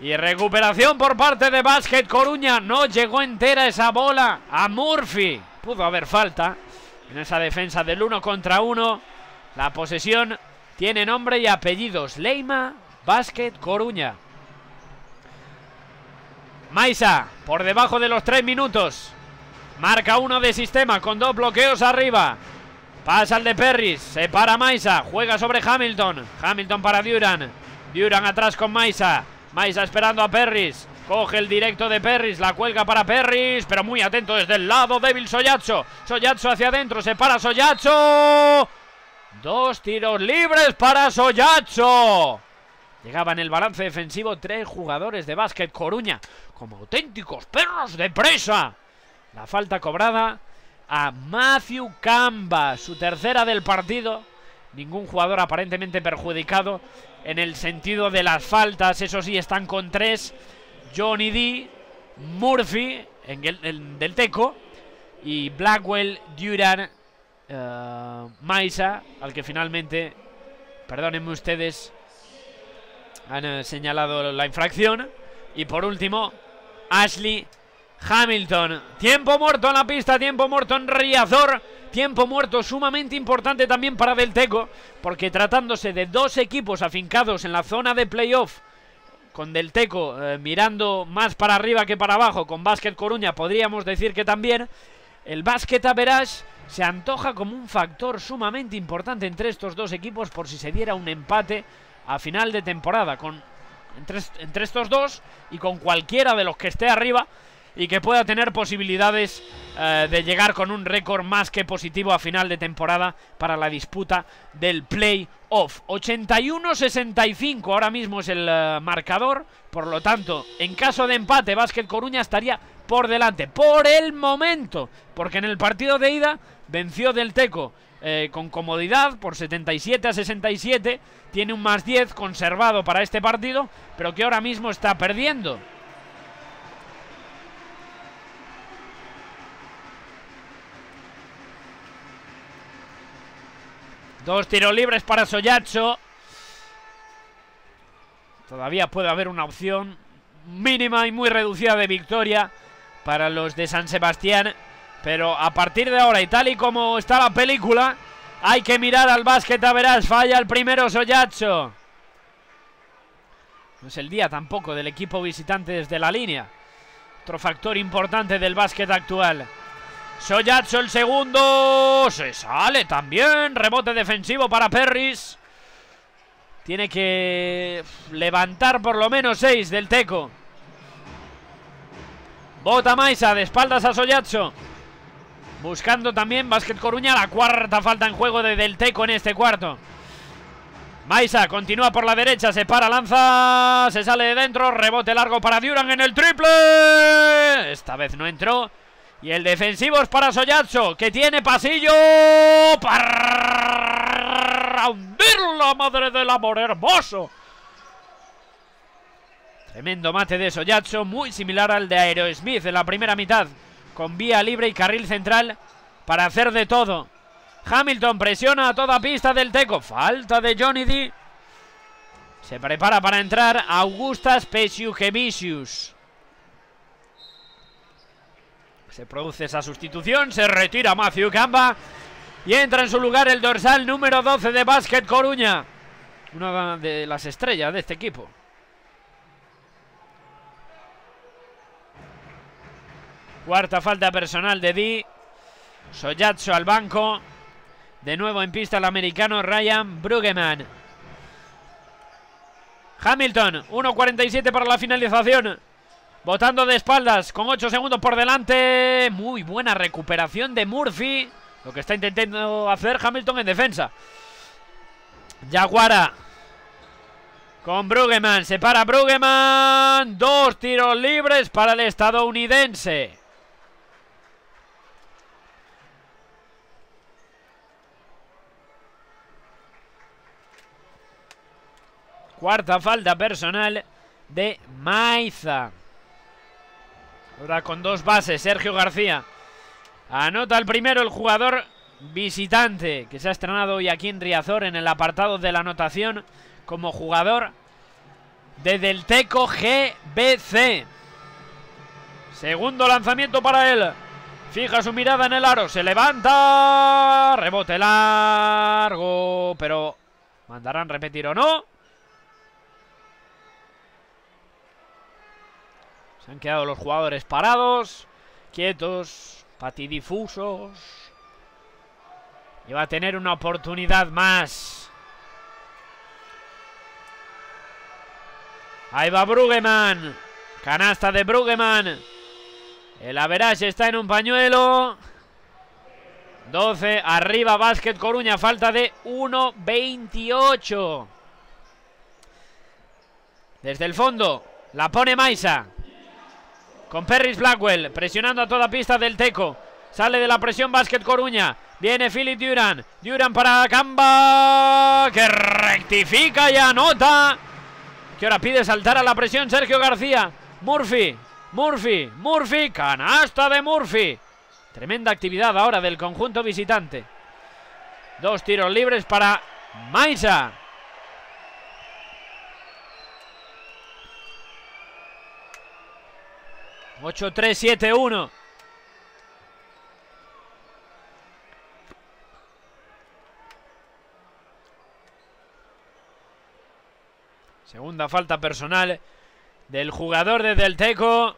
Speaker 1: Y recuperación por parte de Basket Coruña. No llegó entera esa bola a Murphy. Pudo haber falta en esa defensa del uno contra uno. La posesión tiene nombre y apellidos. Leima Basket Coruña. Maisa, por debajo de los tres minutos. Marca uno de sistema con dos bloqueos arriba. Pasa el de Perris. Se para Maisa. Juega sobre Hamilton. Hamilton para Duran. Duran atrás con Maisa. Maisa esperando a Perris. Coge el directo de Perris, la cuelga para Perris, pero muy atento desde el lado débil Soyacho. Soyacho hacia adentro, se para Soyacho. Dos tiros libres para Soyacho. Llegaban el balance defensivo tres jugadores de básquet Coruña como auténticos perros de presa. La falta cobrada a Matthew Camba, su tercera del partido. Ningún jugador aparentemente perjudicado en el sentido de las faltas. Eso sí, están con tres. Johnny D, Murphy en el, del Teco y Blackwell, Duran, uh, Maisa, al que finalmente, perdónenme ustedes, han uh, señalado la infracción. Y por último, Ashley Hamilton. Tiempo muerto en la pista, tiempo muerto en Riazor. Tiempo muerto sumamente importante también para Del Teco, porque tratándose de dos equipos afincados en la zona de playoff, con Del Teco eh, mirando más para arriba que para abajo, con Básquet Coruña podríamos decir que también, el Básquet Average se antoja como un factor sumamente importante entre estos dos equipos por si se diera un empate a final de temporada, con entre, entre estos dos y con cualquiera de los que esté arriba y que pueda tener posibilidades eh, de llegar con un récord más que positivo a final de temporada para la disputa del playoff. 81-65 ahora mismo es el eh, marcador, por lo tanto, en caso de empate, Básquet Coruña estaría por delante, por el momento, porque en el partido de ida venció del Teco eh, con comodidad por 77 a 67, tiene un más 10 conservado para este partido, pero que ahora mismo está perdiendo. Dos tiros libres para Soyacho. Todavía puede haber una opción mínima y muy reducida de victoria para los de San Sebastián. Pero a partir de ahora, y tal y como está la película, hay que mirar al básquet a verás. Falla el primero Soyacho. No es el día tampoco del equipo visitante desde la línea. Otro factor importante del básquet actual. Soyacho el segundo. Se sale también. Rebote defensivo para Perris. Tiene que levantar por lo menos seis del Teco. Bota Maisa de espaldas a Soyacho. Buscando también Básquet Coruña. La cuarta falta en juego de Del Teco en este cuarto. Maisa continúa por la derecha, se para, lanza, se sale de dentro, rebote largo para Duran en el triple. Esta vez no entró. Y el defensivo es para Soyacho, que tiene pasillo para hundir la madre del amor hermoso. Tremendo mate de Soyacho, muy similar al de Aerosmith en la primera mitad, con vía libre y carril central para hacer de todo. Hamilton presiona a toda pista del Teco, falta de Johnny D. Se prepara para entrar Augustas Pesiugevicius. Se produce esa sustitución, se retira Matthew Camba y entra en su lugar el dorsal número 12 de Básquet Coruña. Una de las estrellas de este equipo. Cuarta falta personal de Di. Soyatso al banco. De nuevo en pista el americano Ryan Brueggemann. Hamilton, 1.47 para la finalización. Votando de espaldas con 8 segundos por delante. Muy buena recuperación de Murphy. Lo que está intentando hacer Hamilton en defensa. Jaguara. Con Brueggemann. Se para Brueggemann. Dos tiros libres para el estadounidense. Cuarta falta personal de Maiza. Ahora con dos bases, Sergio García. Anota el primero el jugador visitante que se ha estrenado hoy aquí en Riazor en el apartado de la anotación como jugador de Delteco GBC. Segundo lanzamiento para él. Fija su mirada en el aro. Se levanta. Rebote largo. Pero mandarán repetir o no. Se han quedado los jugadores parados. Quietos. Patidifusos. Y va a tener una oportunidad más. Ahí va Brugeman. Canasta de Brugeman. El average está en un pañuelo. 12. Arriba Básquet Coruña. Falta de 1.28. Desde el fondo. La pone Maisa. Con Perris Blackwell. Presionando a toda pista del Teco. Sale de la presión Básquet Coruña. Viene Philip Duran. Duran para Camba. Que rectifica y anota. Que ahora pide saltar a la presión Sergio García. Murphy. Murphy. Murphy. Canasta de Murphy. Tremenda actividad ahora del conjunto visitante. Dos tiros libres para Maisa. Ocho, tres, siete, uno. Segunda falta personal del jugador de Delteco.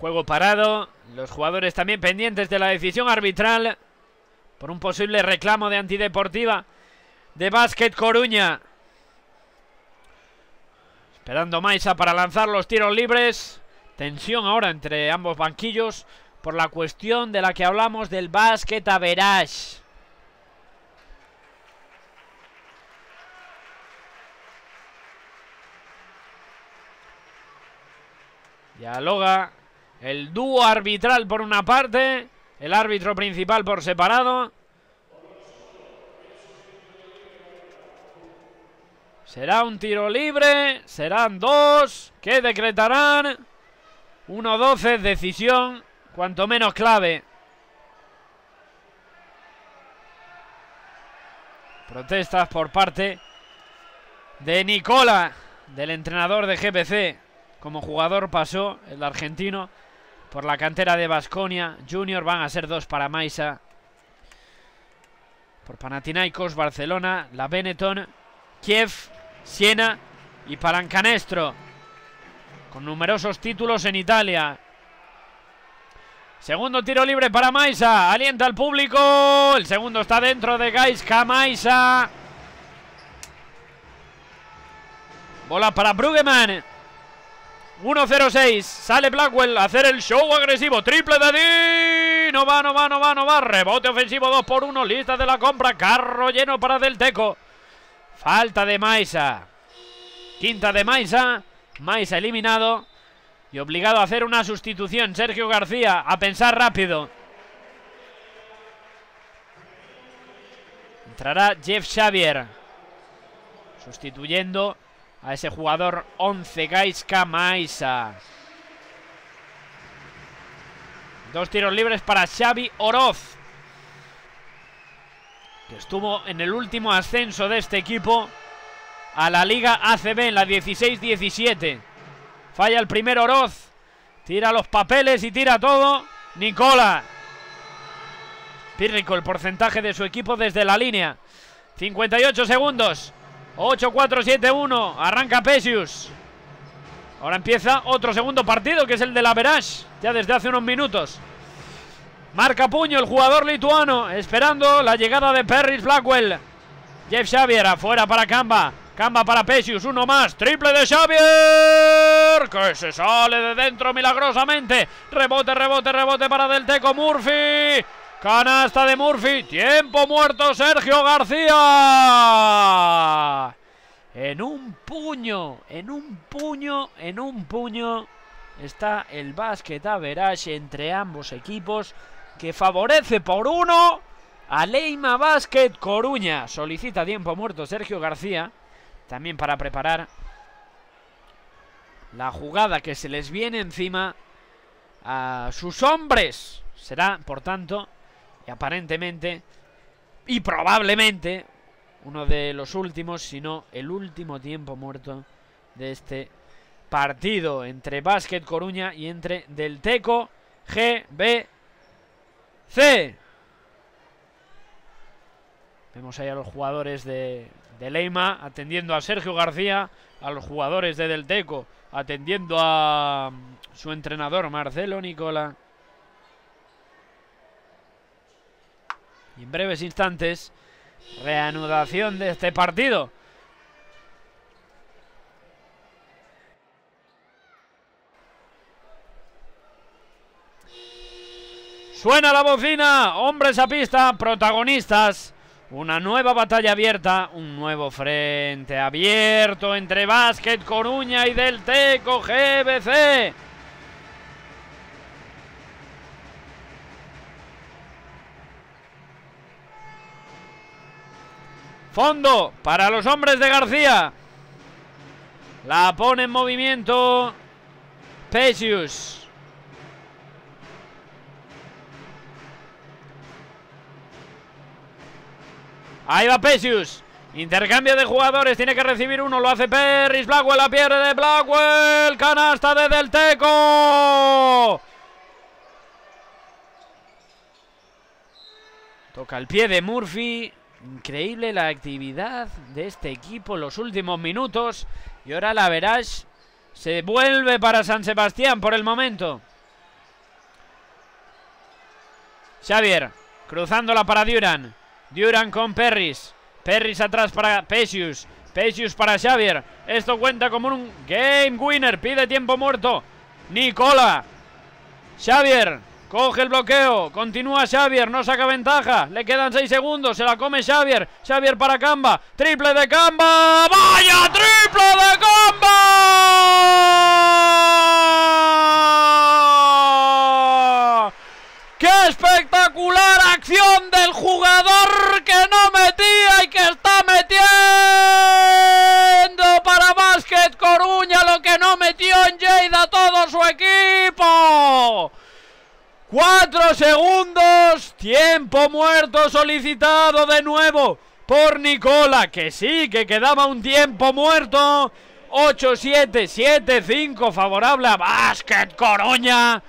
Speaker 1: Juego parado. Los jugadores también pendientes de la decisión arbitral. Por un posible reclamo de antideportiva de Básquet Coruña. Esperando Maisa para lanzar los tiros libres. Tensión ahora entre ambos banquillos por la cuestión de la que hablamos del básquet average. Dialoga el dúo arbitral por una parte, el árbitro principal por separado. Será un tiro libre, serán dos, que decretarán 1-12, decisión, cuanto menos clave. Protestas por parte de Nicola, del entrenador de GPC. Como jugador pasó el argentino por la cantera de Basconia. Junior van a ser dos para Maisa. Por Panathinaikos, Barcelona, la Benetton, Kiev, Siena y Palancanestro. Con numerosos títulos en Italia. Segundo tiro libre para Maisa. Alienta al público. El segundo está dentro de Gaiska Maisa. Bola para Brugeman. 1-0-6. Sale Blackwell a hacer el show agresivo. Triple de Di. No va, no va, no va, no va. Rebote ofensivo 2 por 1. Lista de la compra. Carro lleno para Delteco. Falta de Maisa. Quinta de Maisa. Maisa eliminado. Y obligado a hacer una sustitución. Sergio García a pensar rápido. Entrará Jeff Xavier. Sustituyendo a ese jugador 11, Gaiska Maisa. Dos tiros libres para Xavi Oroz. Estuvo en el último ascenso de este equipo a la Liga ACB en la 16-17. Falla el primer Oroz. Tira los papeles y tira todo. Nicola. Pírrico el porcentaje de su equipo desde la línea. 58 segundos. 8-4-7-1. Arranca Pesius. Ahora empieza otro segundo partido, que es el de la Verage. Ya desde hace unos minutos. Marca puño el jugador lituano. Esperando la llegada de Perris Blackwell. Jeff Xavier afuera para Camba. Camba para Pesius. Uno más. Triple de Xavier. Que se sale de dentro milagrosamente. Rebote, rebote, rebote para Delteco Murphy. Canasta de Murphy. Tiempo muerto Sergio García. En un puño, en un puño, en un puño está el básquet average entre ambos equipos que favorece por uno a Leima Basket Coruña. Solicita tiempo muerto Sergio García también para preparar la jugada que se les viene encima a sus hombres. Será, por tanto, y aparentemente y probablemente uno de los últimos, si no el último tiempo muerto de este partido entre Básquet Coruña y entre Del Teco GBC. Vemos ahí a los jugadores de, de Leima atendiendo a Sergio García, a los jugadores de Del Teco atendiendo a mm, su entrenador Marcelo Nicola. Y en breves instantes, reanudación de este partido. Suena la bocina, hombres a pista, protagonistas. Una nueva batalla abierta, un nuevo frente abierto entre Básquet Coruña y Del Teco GBC. Fondo para los hombres de García. La pone en movimiento Pesius. Ahí va Pesius. Intercambio de jugadores, tiene que recibir uno, lo hace Perris, Blackwell la pierde de Blackwell, canasta de Del Teco. Toca el pie de Murphy, increíble la actividad de este equipo en los últimos minutos y ahora la verás se vuelve para San Sebastián por el momento. Xavier, cruzándola para Duran. Duran con Perris. Perris atrás para Pesius. Pesius para Xavier. Esto cuenta como un game winner. Pide tiempo muerto. Nicola. Xavier. Coge el bloqueo. Continúa Xavier. No saca ventaja. Le quedan 6 segundos. Se la come Xavier. Xavier para Camba. Triple de Camba. ¡Vaya triple de Camba! ¡Qué espectacular del jugador que no metía y que está metiendo para Básquet Coruña lo que no metió en Lleida todo su equipo! Cuatro segundos, tiempo muerto solicitado de nuevo por Nicola, que sí, que quedaba un tiempo muerto. 8-7, 7-5, favorable a Básquet Coruña.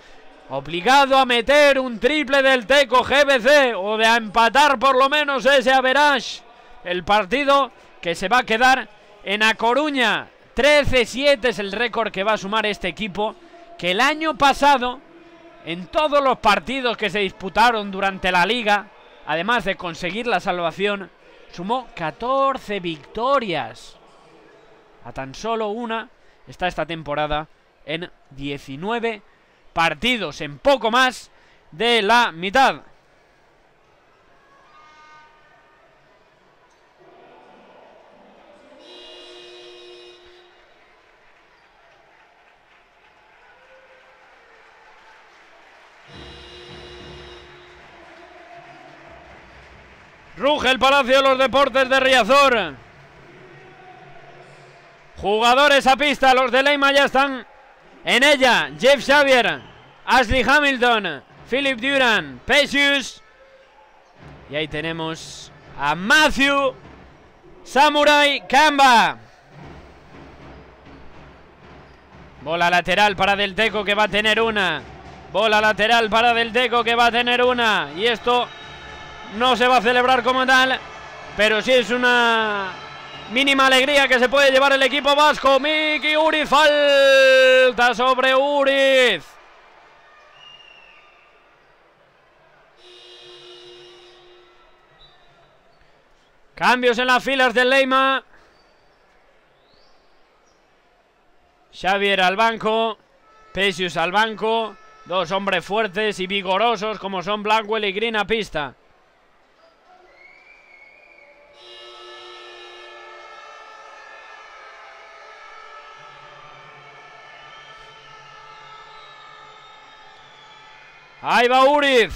Speaker 1: Obligado a meter un triple del Teco GBC o de a empatar por lo menos ese average. El partido que se va a quedar en A Coruña. 13-7 es el récord que va a sumar este equipo. Que el año pasado, en todos los partidos que se disputaron durante la liga, además de conseguir la salvación, sumó 14 victorias. A tan solo una está esta temporada en 19 partidos en poco más de la mitad. Ruge el Palacio de los Deportes de Riazor. Jugadores a pista, los de Leima ya están en ella, Jeff Xavier, Ashley Hamilton, Philip Duran, Pesius. Y ahí tenemos a Matthew Samurai Kamba. Bola lateral para Del Teco que va a tener una. Bola lateral para Del Teco que va a tener una. Y esto no se va a celebrar como tal. Pero sí es una Mínima alegría que se puede llevar el equipo vasco. Miki Uriz falta sobre Uriz. Cambios en las filas del Leima. Xavier al banco. Pesius al banco. Dos hombres fuertes y vigorosos como son Blackwell y Green a pista. Ahí va Uriz.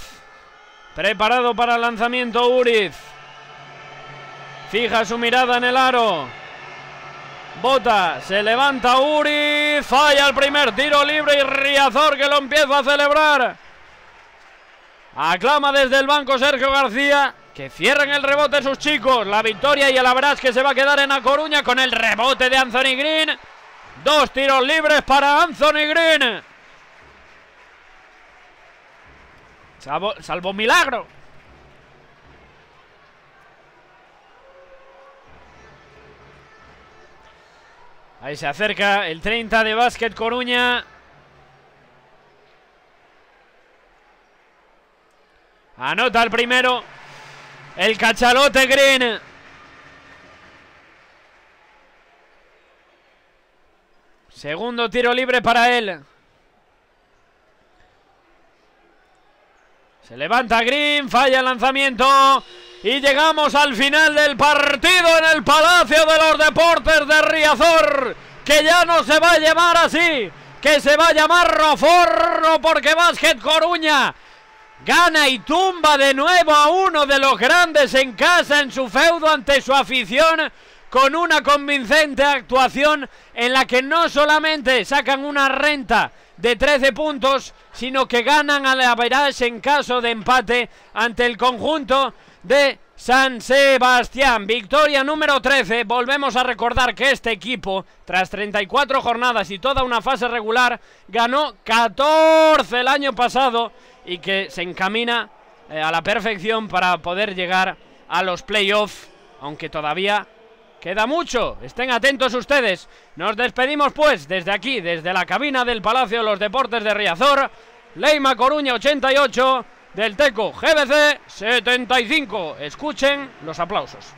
Speaker 1: Preparado para el lanzamiento Uriz. Fija su mirada en el aro. Bota, se levanta Uriz. Falla el primer tiro libre y Riazor que lo empieza a celebrar. Aclama desde el banco Sergio García. Que cierren el rebote sus chicos. La victoria y el abrazo que se va a quedar en A Coruña con el rebote de Anthony Green. Dos tiros libres para Anthony Green. Salvo, milagro. Ahí se acerca el 30 de Básquet Coruña. Anota el primero. El cachalote Green. Segundo tiro libre para él. Se levanta Green, falla el lanzamiento. Y llegamos al final del partido en el Palacio de los Deportes de Riazor. Que ya no se va a llamar así. Que se va a llamar Roforro porque Básquet Coruña gana y tumba de nuevo a uno de los grandes en casa en su feudo ante su afición con una convincente actuación en la que no solamente sacan una renta de 13 puntos, sino que ganan a la Verás en caso de empate ante el conjunto de San Sebastián. Victoria número 13. Volvemos a recordar que este equipo, tras 34 jornadas y toda una fase regular, ganó 14 el año pasado y que se encamina eh, a la perfección para poder llegar a los playoffs, aunque todavía queda mucho. Estén atentos ustedes. Nos despedimos pues desde aquí, desde la cabina del Palacio de los Deportes de Riazor. Leima Coruña 88 del Teco GBC 75. Escuchen los aplausos.